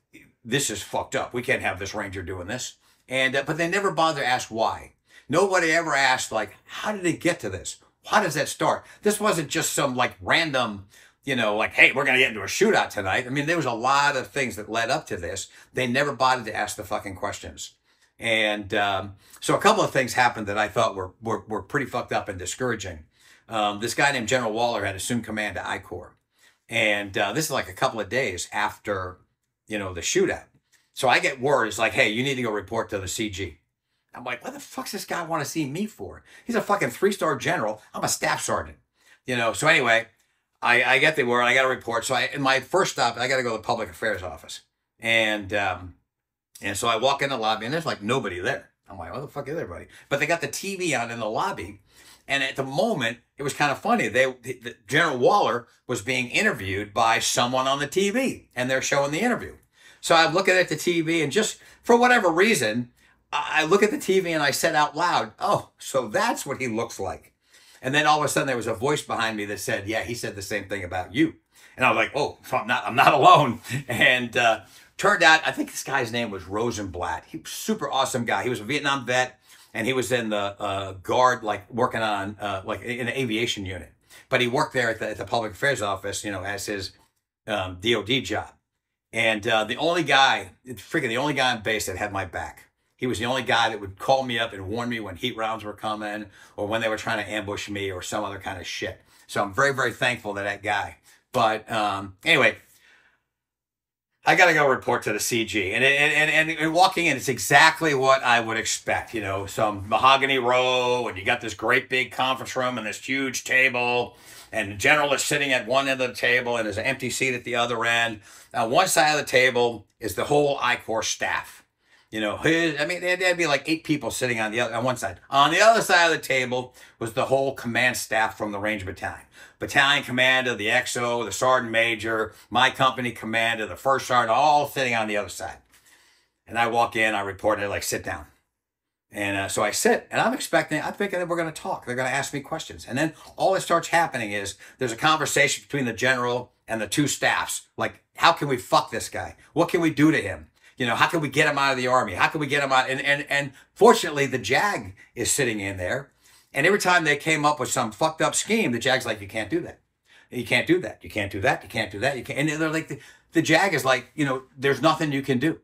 this is fucked up. We can't have this Ranger doing this, and uh, but they never bother to ask why. Nobody ever asked like how did it get to this? How does that start? This wasn't just some like random, you know, like, hey, we're going to get into a shootout tonight. I mean, there was a lot of things that led up to this. They never bothered to ask the fucking questions. And um, so a couple of things happened that I thought were, were, were pretty fucked up and discouraging. Um, this guy named General Waller had assumed command of I Corps. And uh, this is like a couple of days after, you know, the shootout. So I get word, it's like, hey, you need to go report to the CG. I'm like, what the fuck's this guy want to see me for? He's a fucking three star general. I'm a staff sergeant. You know, so anyway, I, I get the word, I got a report. So I, in my first stop, I got to go to the public affairs office. And, um, and so I walk in the lobby and there's like nobody there. I'm like, what the fuck is everybody? But they got the TV on in the lobby. And at the moment, it was kind of funny. They, the, General Waller was being interviewed by someone on the TV and they're showing the interview. So I'm looking at the TV and just for whatever reason, I look at the TV and I said out loud, "Oh, so that's what he looks like." And then all of a sudden there was a voice behind me that said, "Yeah, he said the same thing about you." And I was like, "Oh, I'm not I'm not alone." (laughs) And uh, turned out I think this guy's name was Rosenblatt. He was super awesome guy. He was a Vietnam vet and he was in the uh, guard like working on uh, like in the aviation unit. But he worked there at the, at the public affairs office, you know, as his um, DOD job. And uh, the only guy, freaking the only guy on base that had my back. He was the only guy that would call me up and warn me when heat rounds were coming or when they were trying to ambush me or some other kind of shit. So I'm very, very thankful to that guy. But um, anyway, I got to go report to the CG. And, and, and, and walking in, it's exactly what I would expect. You know, some mahogany row, and you got this great big conference room and this huge table. And the general is sitting at one end of the table and there's an empty seat at the other end. Now, one side of the table is the whole I Corps staff. You know, his, I mean, there'd, there'd be like eight people sitting on the other, on one side. On the other side of the table was the whole command staff from the Ranger Battalion. Battalion commander, the XO, the sergeant major, my company commander, the first sergeant, all sitting on the other side. And I walk in, I report, and like, sit down. And uh, so I sit, and I'm expecting, I'm thinking that we're going to talk. They're going to ask me questions. And then all that starts happening is there's a conversation between the general and the two staffs. Like, how can we fuck this guy? What can we do to him? You know, how can we get him out of the army? How can we get him out? And and and fortunately, the JAG is sitting in there, and every time they came up with some fucked up scheme, the JAG's like, you can't do that. You can't do that. You can't do that. You can't do that. You can't. And they're like, the, the JAG is like, you know, there's nothing you can do,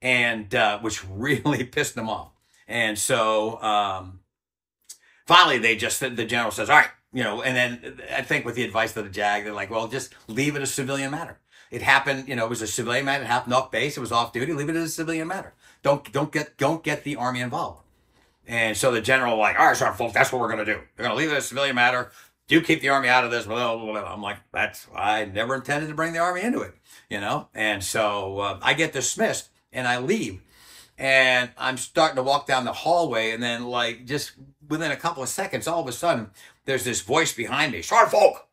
and uh, which (laughs) really pissed them off. And so um, finally, they just the general says, all right, you know, and then I think with the advice of the JAG, they're like, well, just leave it a civilian matter. It happened, you know, it was a civilian matter. It happened off base. It was off duty. Leave it as a civilian matter. Don't don't get don't get the army involved. And so the general like, all right, sorry, folks, that's what we're gonna do. We're gonna leave it as a civilian matter. Do keep the army out of this. Blah, blah, blah. I'm like, that's I never intended to bring the army into it, you know. And so uh, I get dismissed and I leave, and I'm starting to walk down the hallway, and then like just within a couple of seconds, all of a sudden, there's this voice behind me, Sergeant Foulk,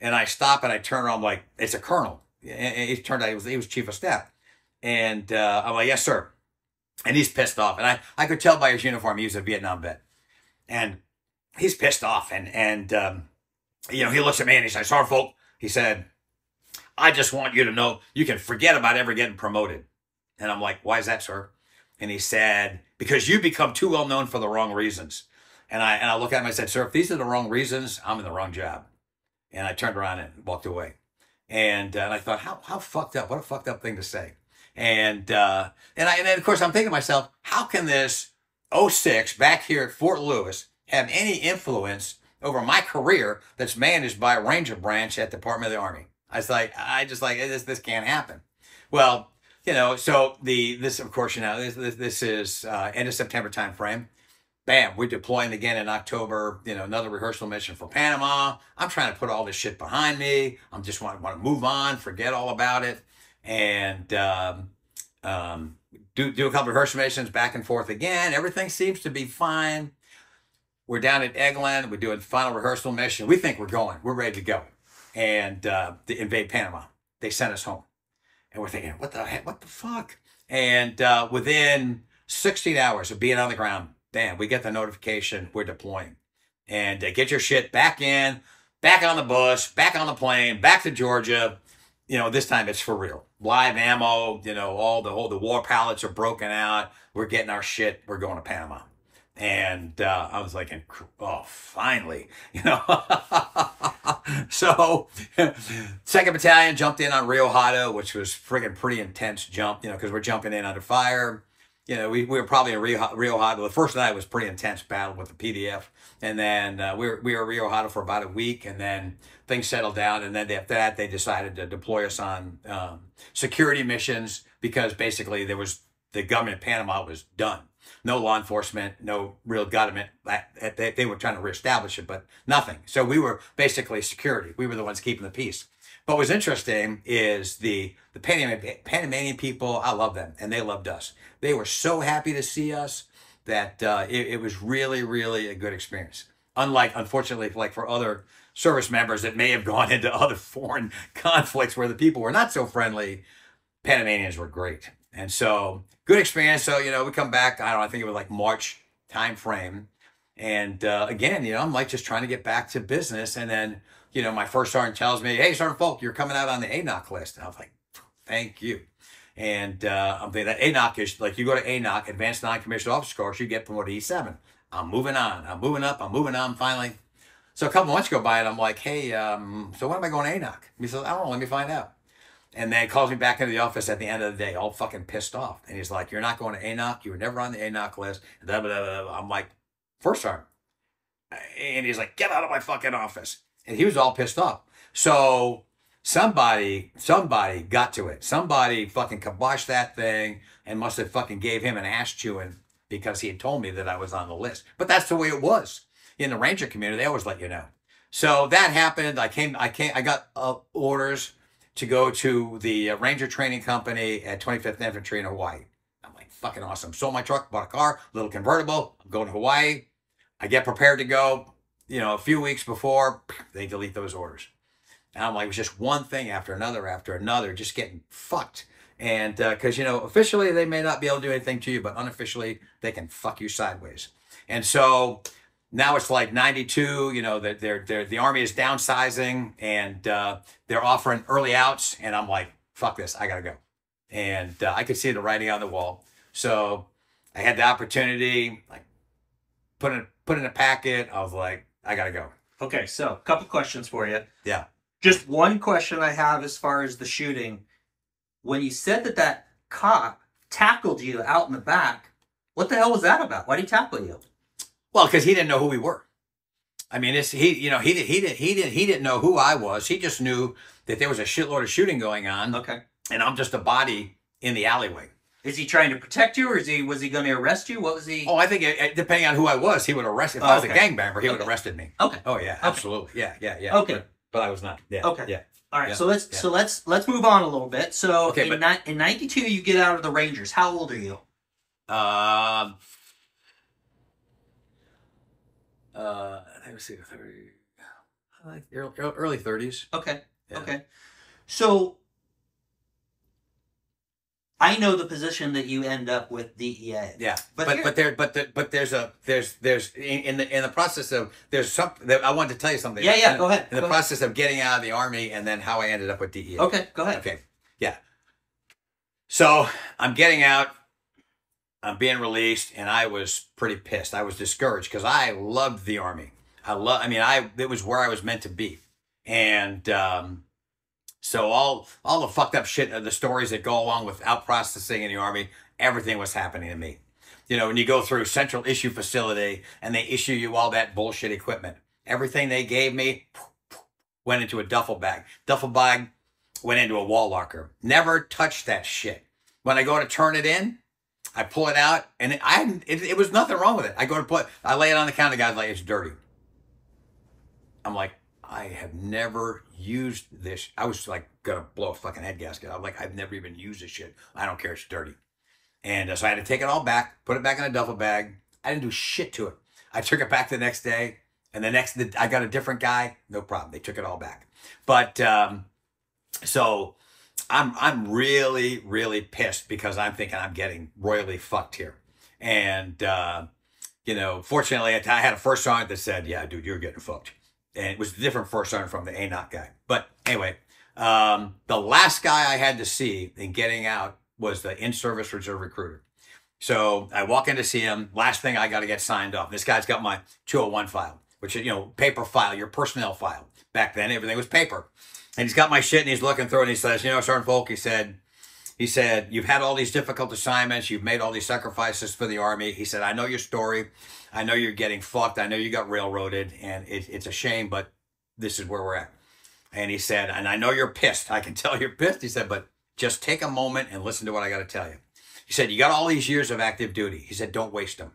and I stop and I turn around. I'm like, it's a colonel. And it turned out he was he was chief of staff, and uh, I'm like, yes, sir. And he's pissed off, and I I could tell by his uniform he was a Vietnam vet, and he's pissed off, and and um, you know he looks at me and he says, Sergeant Foulk, he said, I just want you to know you can forget about ever getting promoted, and I'm like, why is that, sir? And he said, because you've become too well known for the wrong reasons. And I and I look at him, and I said, sir, if these are the wrong reasons, I'm in the wrong job. And I turned around and walked away. And, uh, and I thought, how, how fucked up? What a fucked up thing to say. And, uh, and I, and then of course I'm thinking to myself, how can this 06 back here at Fort Lewis have any influence over my career that's managed by a ranger branch at Department of the Army. I was like, I just like this. This can't happen. Well, you know, so the this of course you know this this, this is uh, end of September time frame. Bam, we're deploying again in October. You know, another rehearsal mission for Panama. I'm trying to put all this shit behind me. I'm just want want to move on, forget all about it, and um, um, do do a couple rehearsal missions back and forth again. Everything seems to be fine. We're down at Eglin. We're doing final rehearsal mission. We think we're going. We're ready to go, and uh, to invade Panama. They sent us home, and we're thinking, what the heck? What the fuck? And uh, within 16 hours of being on the ground, bam, we get the notification we're deploying, and uh, get your shit back in, back on the bus, back on the plane, back to Georgia. You know, this time it's for real. Live ammo. You know, all the whole the war pallets are broken out. We're getting our shit. We're going to Panama. And uh, I was like, oh, finally, (laughs) you know. (laughs) so, (laughs) second battalion jumped in on Rio Hato, which was friggin' pretty intense jump, you know, because we're jumping in under fire. You know, we, we were probably in Rio, Rio Hato. The first night was pretty intense battle with the PDF, and then uh, we were we were Rio Hato for about a week, and then things settled down, and then after that they decided to deploy us on um, security missions because basically there was the government of Panama was done no law enforcement, no real government. They, they were trying to reestablish it, but nothing. So we were basically security. We were the ones keeping the peace. But what's interesting is the the Panamanian, Panamanian people. I love them, and they loved us. They were so happy to see us that uh, it, it was really, really a good experience. Unlike, unfortunately, like for other service members that may have gone (laughs) into other foreign (laughs) conflicts where the people were not so friendly, Panamanians were great. And so good experience. So, you know, we come back, I don't know, I think it was like March time frame. And uh, again, you know, I'm like just trying to get back to business. And then, you know, my first sergeant tells me, hey, Sergeant Foulk, you're coming out on the ANOC list. And I was like, thank you. And uh, I'm thinking that ANOC is like you go to ANOC, Advanced Non-Commissioned Officer Course, you get promoted to E7. I'm moving on. I'm moving up. I'm moving on finally. So a couple months go by and I'm like, hey, um, so when am I going to ANOC? He says, I don't know. Let me find out. And then calls me back into the office at the end of the day, all fucking pissed off. And he's like, You're not going to ANOC. You were never on the ANOC list. Blah, blah, blah, I'm like, First time. And he's like, Get out of my fucking office. And he was all pissed off. So somebody, somebody got to it. Somebody fucking kiboshed that thing and must have fucking gave him an ass chewing because he had told me that I was on the list. But that's the way it was. In the Ranger community, they always let you know. So that happened. I came, I came, I got uh, orders to go to the uh, Ranger Training Company at 25th Infantry in Hawaii. I'm like, fucking awesome. Sold my truck, bought a car, little convertible. I'm going to Hawaii. I get prepared to go. You know, a few weeks before, they delete those orders. And I'm like, it was just one thing after another after another, just getting fucked. And because, uh, you know, officially they may not be able to do anything to you, but unofficially they can fuck you sideways. And so now it's like 92 you know that they're, they're, the army is downsizing and uh, they're offering early outs and i'm like fuck this i gotta go. And uh, i could see the writing on the wall. So i had the opportunity like put in put in a packet. I was like i gotta go. Okay so a couple questions for you. Yeah. Just one question i have as far as the shooting. When you said that that cop tackled you out in the back what the hell was that about? Why did he tackle you well, because he didn't know who we were. I mean, it's, he, you know, he did, he did, he did, he didn't know who I was. He just knew that there was a shitload of shooting going on. Okay. And I'm just a body in the alleyway. Is he trying to protect you, or is he was he going to arrest you? What was he? Oh, I think it, it, depending on who I was, he would arrest. If oh, I was okay. a gangbanger, he okay. would have arrested me. Okay. Oh yeah, absolutely. Yeah, yeah, yeah. Okay. But, but, I was not. Yeah. Okay. Yeah. All right. Yeah. So let's yeah. so let's let's move on a little bit. So okay, in, but, in '92, you get out of the Rangers. How old are you? Um. Uh, uh, let me see, 30, like early, 30s. Okay. Yeah. Okay. So I know the position that you end up with DEA. Yeah, but but, but there but the, but there's a there's there's in, in, the in the process of there's some I wanted to tell you something. Yeah, yeah. In, go ahead. In the go process ahead. of getting out of the army and then how I ended up with DEA. Okay, go ahead. Okay, yeah. So I'm getting out. I'm being released, and I was pretty pissed. I was discouraged because I loved the army. I love. I mean, I it was where I was meant to be, and um, so all all the fucked up shit, of the stories that go along with out processing in the army, everything was happening to me. You know, when you go through central issue facility and they issue you all that bullshit equipment, everything they gave me went into a duffel bag. Duffel bag went into a wall locker. Never touched that shit. When I go to turn it in, I pull it out and it, I it, it was nothing wrong with it. I go to put I lay it on the counter. The guy's like, it's dirty. I'm like, I have never used this. I was like gonna blow a fucking head gasket. I'm like, I've never even used this shit. I don't care. It's dirty. And uh, so I had to take it all back, put it back in a duffel bag. I didn't do shit to it. I took it back the next day, and the next I got a different guy. No problem. They took it all back. But um, so I'm I'm really really pissed because I'm thinking I'm getting royally fucked here, and uh, you know, fortunately I had a first sergeant that said, "Yeah, dude, you're getting fucked," and it was a different first sergeant from the ANOC guy. But anyway, um, the last guy I had to see in getting out was the in-service reserve recruiter. So I walk in to see him. Last thing I got to get signed off. This guy's got my 201 file, which is you know paper file, your personnel file. Back then, everything was paper. And he's got my shit and he's looking through it and he says, you know, Sergeant Foulk, he said, he said, you've had all these difficult assignments. You've made all these sacrifices for the Army. He said, I know your story. I know you're getting fucked. I know you got railroaded and it, it's a shame, but this is where we're at. And he said, and I know you're pissed. I can (laughs) tell you're pissed. He said, but just take a moment and listen to what I got to tell you. He said, you got all these years of active duty. He said, don't waste them.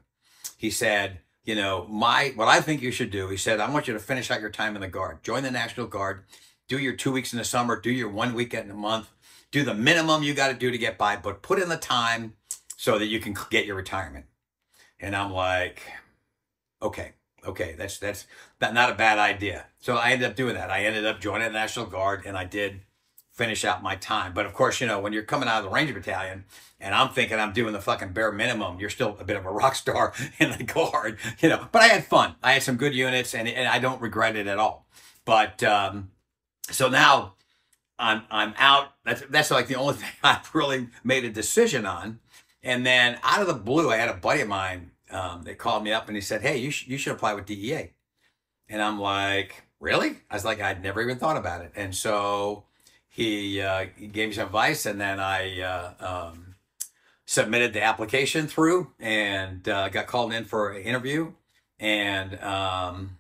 He said, you know, my, what I think you should do, he said, I want you to finish out your time in the Guard. Join the National Guard do your two weeks in the summer, do your one weekend in a month, do the minimum you got to do to get by, but put in the time so that you can get your retirement. And I'm like, okay, okay, that's that's not a bad idea. So I ended up doing that. I ended up joining the National Guard, and I did finish out my time. But of course, you know, when you're coming out of the Ranger Battalion, and I'm thinking I'm doing the fucking bare minimum, you're still a bit of a rock star (laughs) in the Guard, you know. But I had fun. I had some good units, and, and I don't regret it at all. But um, so now I'm I'm out. That's that's like the only (laughs) thing I've really made a decision on. And then out of the blue, I had a buddy of mine um, called me up and he said, "Hey, you sh- you should apply with DEA." And I'm like, "Really?" I was like, "I'd never even thought about it." And so he, uh, he gave me some advice, and then I uh, um, submitted the application through and uh, got called in for an interview. And um,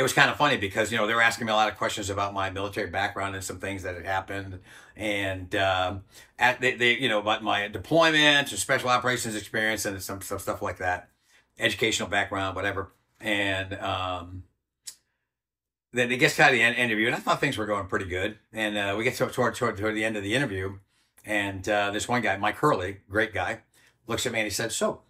it was kind of funny because you know they were asking me a lot of questions about my military background and some things that had happened, and um, at they, they you know about my deployments and special operations experience and some, some stuff like that, educational background, whatever, and um, then it gets to the end interview, and I thought things were going pretty good, and uh, we get to, toward, toward toward the end of the interview, and uh, this one guy, Mike Hurley, great guy, looks at me and he said, "So,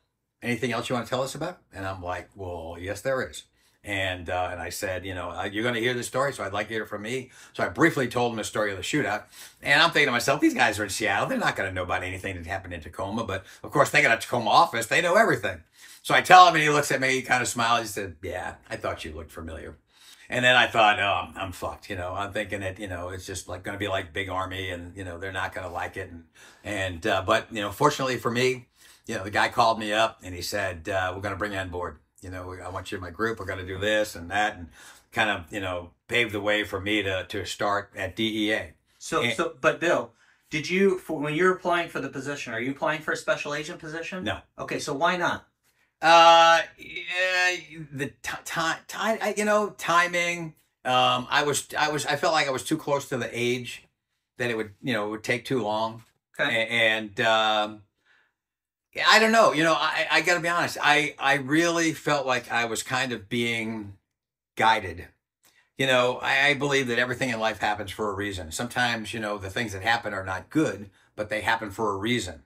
anything else you want to tell us about?" And I'm like, "Well, yes, there is." And uh, and I said, you know, uh, you're going to hear the story, so I'd like to hear it from me. So I briefly told him the story of the shootout, and I'm thinking to myself, these guys are in Seattle, they're not going to know about anything that happened in Tacoma. But of course, they got a Tacoma office, they know everything. So I tell him, and he looks at me, he kind of smiles. He said, "Yeah, I thought you looked familiar." And then I thought, oh, I'm, I'm fucked. You know, I'm thinking that you know it's just like going to be like Big Army, and you know they're not going to like it. And and uh, but you know, fortunately for me, you know, the guy called me up and he said, uh, "We're going to bring you on board." You know, I want you in my group. We're going to do this and that, and kind of, you know, pave the way for me to to start at DEA. So, and, so, but Bill, did you for, when you're applying for the position? Are you applying for a special agent position? No. Okay, so why not? Uh, yeah, the time, time, you know, timing. Um, I was, I was, I felt like I was too close to the age that it would, you know, it would take too long. Okay. And, um, I don't know. You know, I, I got to be honest. I, I really felt like I was kind of being guided. You know, I, I believe that everything in life happens for a reason. Sometimes, you know, the things that happen are not good, but they happen for a reason.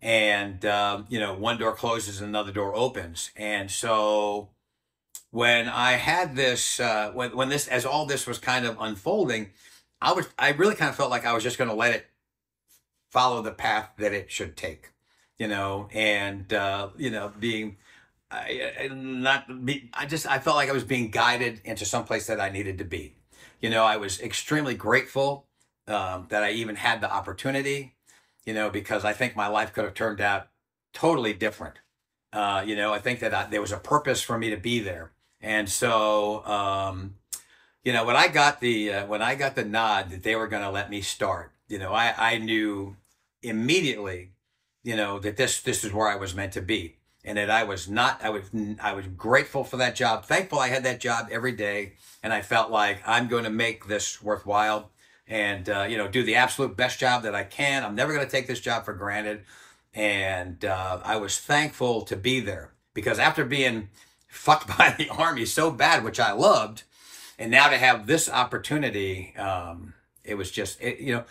And, um, you know, one door closes, and another door opens. And so when I had this, uh, when, when this, as all this was kind of unfolding, I was, I really kind of felt like I was just going to let it follow the path that it should take you know, and uh, you know, being I, I not be, I just I felt like I was being guided into some place that I needed to be. You know, I was extremely grateful um, that I even had the opportunity. You know, because I think my life could have turned out totally different. Uh, you know, I think that I, there was a purpose for me to be there, and so um, you know when I got the uh, when I got the nod that they were going to let me start, you know, I I knew immediately you know, that this this is where I was meant to be, and that I was not. I was I was grateful for that job, thankful I had that job every day, and I felt like I'm going to make this worthwhile, and uh, you know, do the absolute best job that I can. I'm never going to take this job for granted, and uh, I was thankful to be there because after being fucked (laughs) by the army so bad, which I loved, and now to have this opportunity, um, it was just it, you know,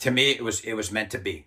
to me it was it was meant to be.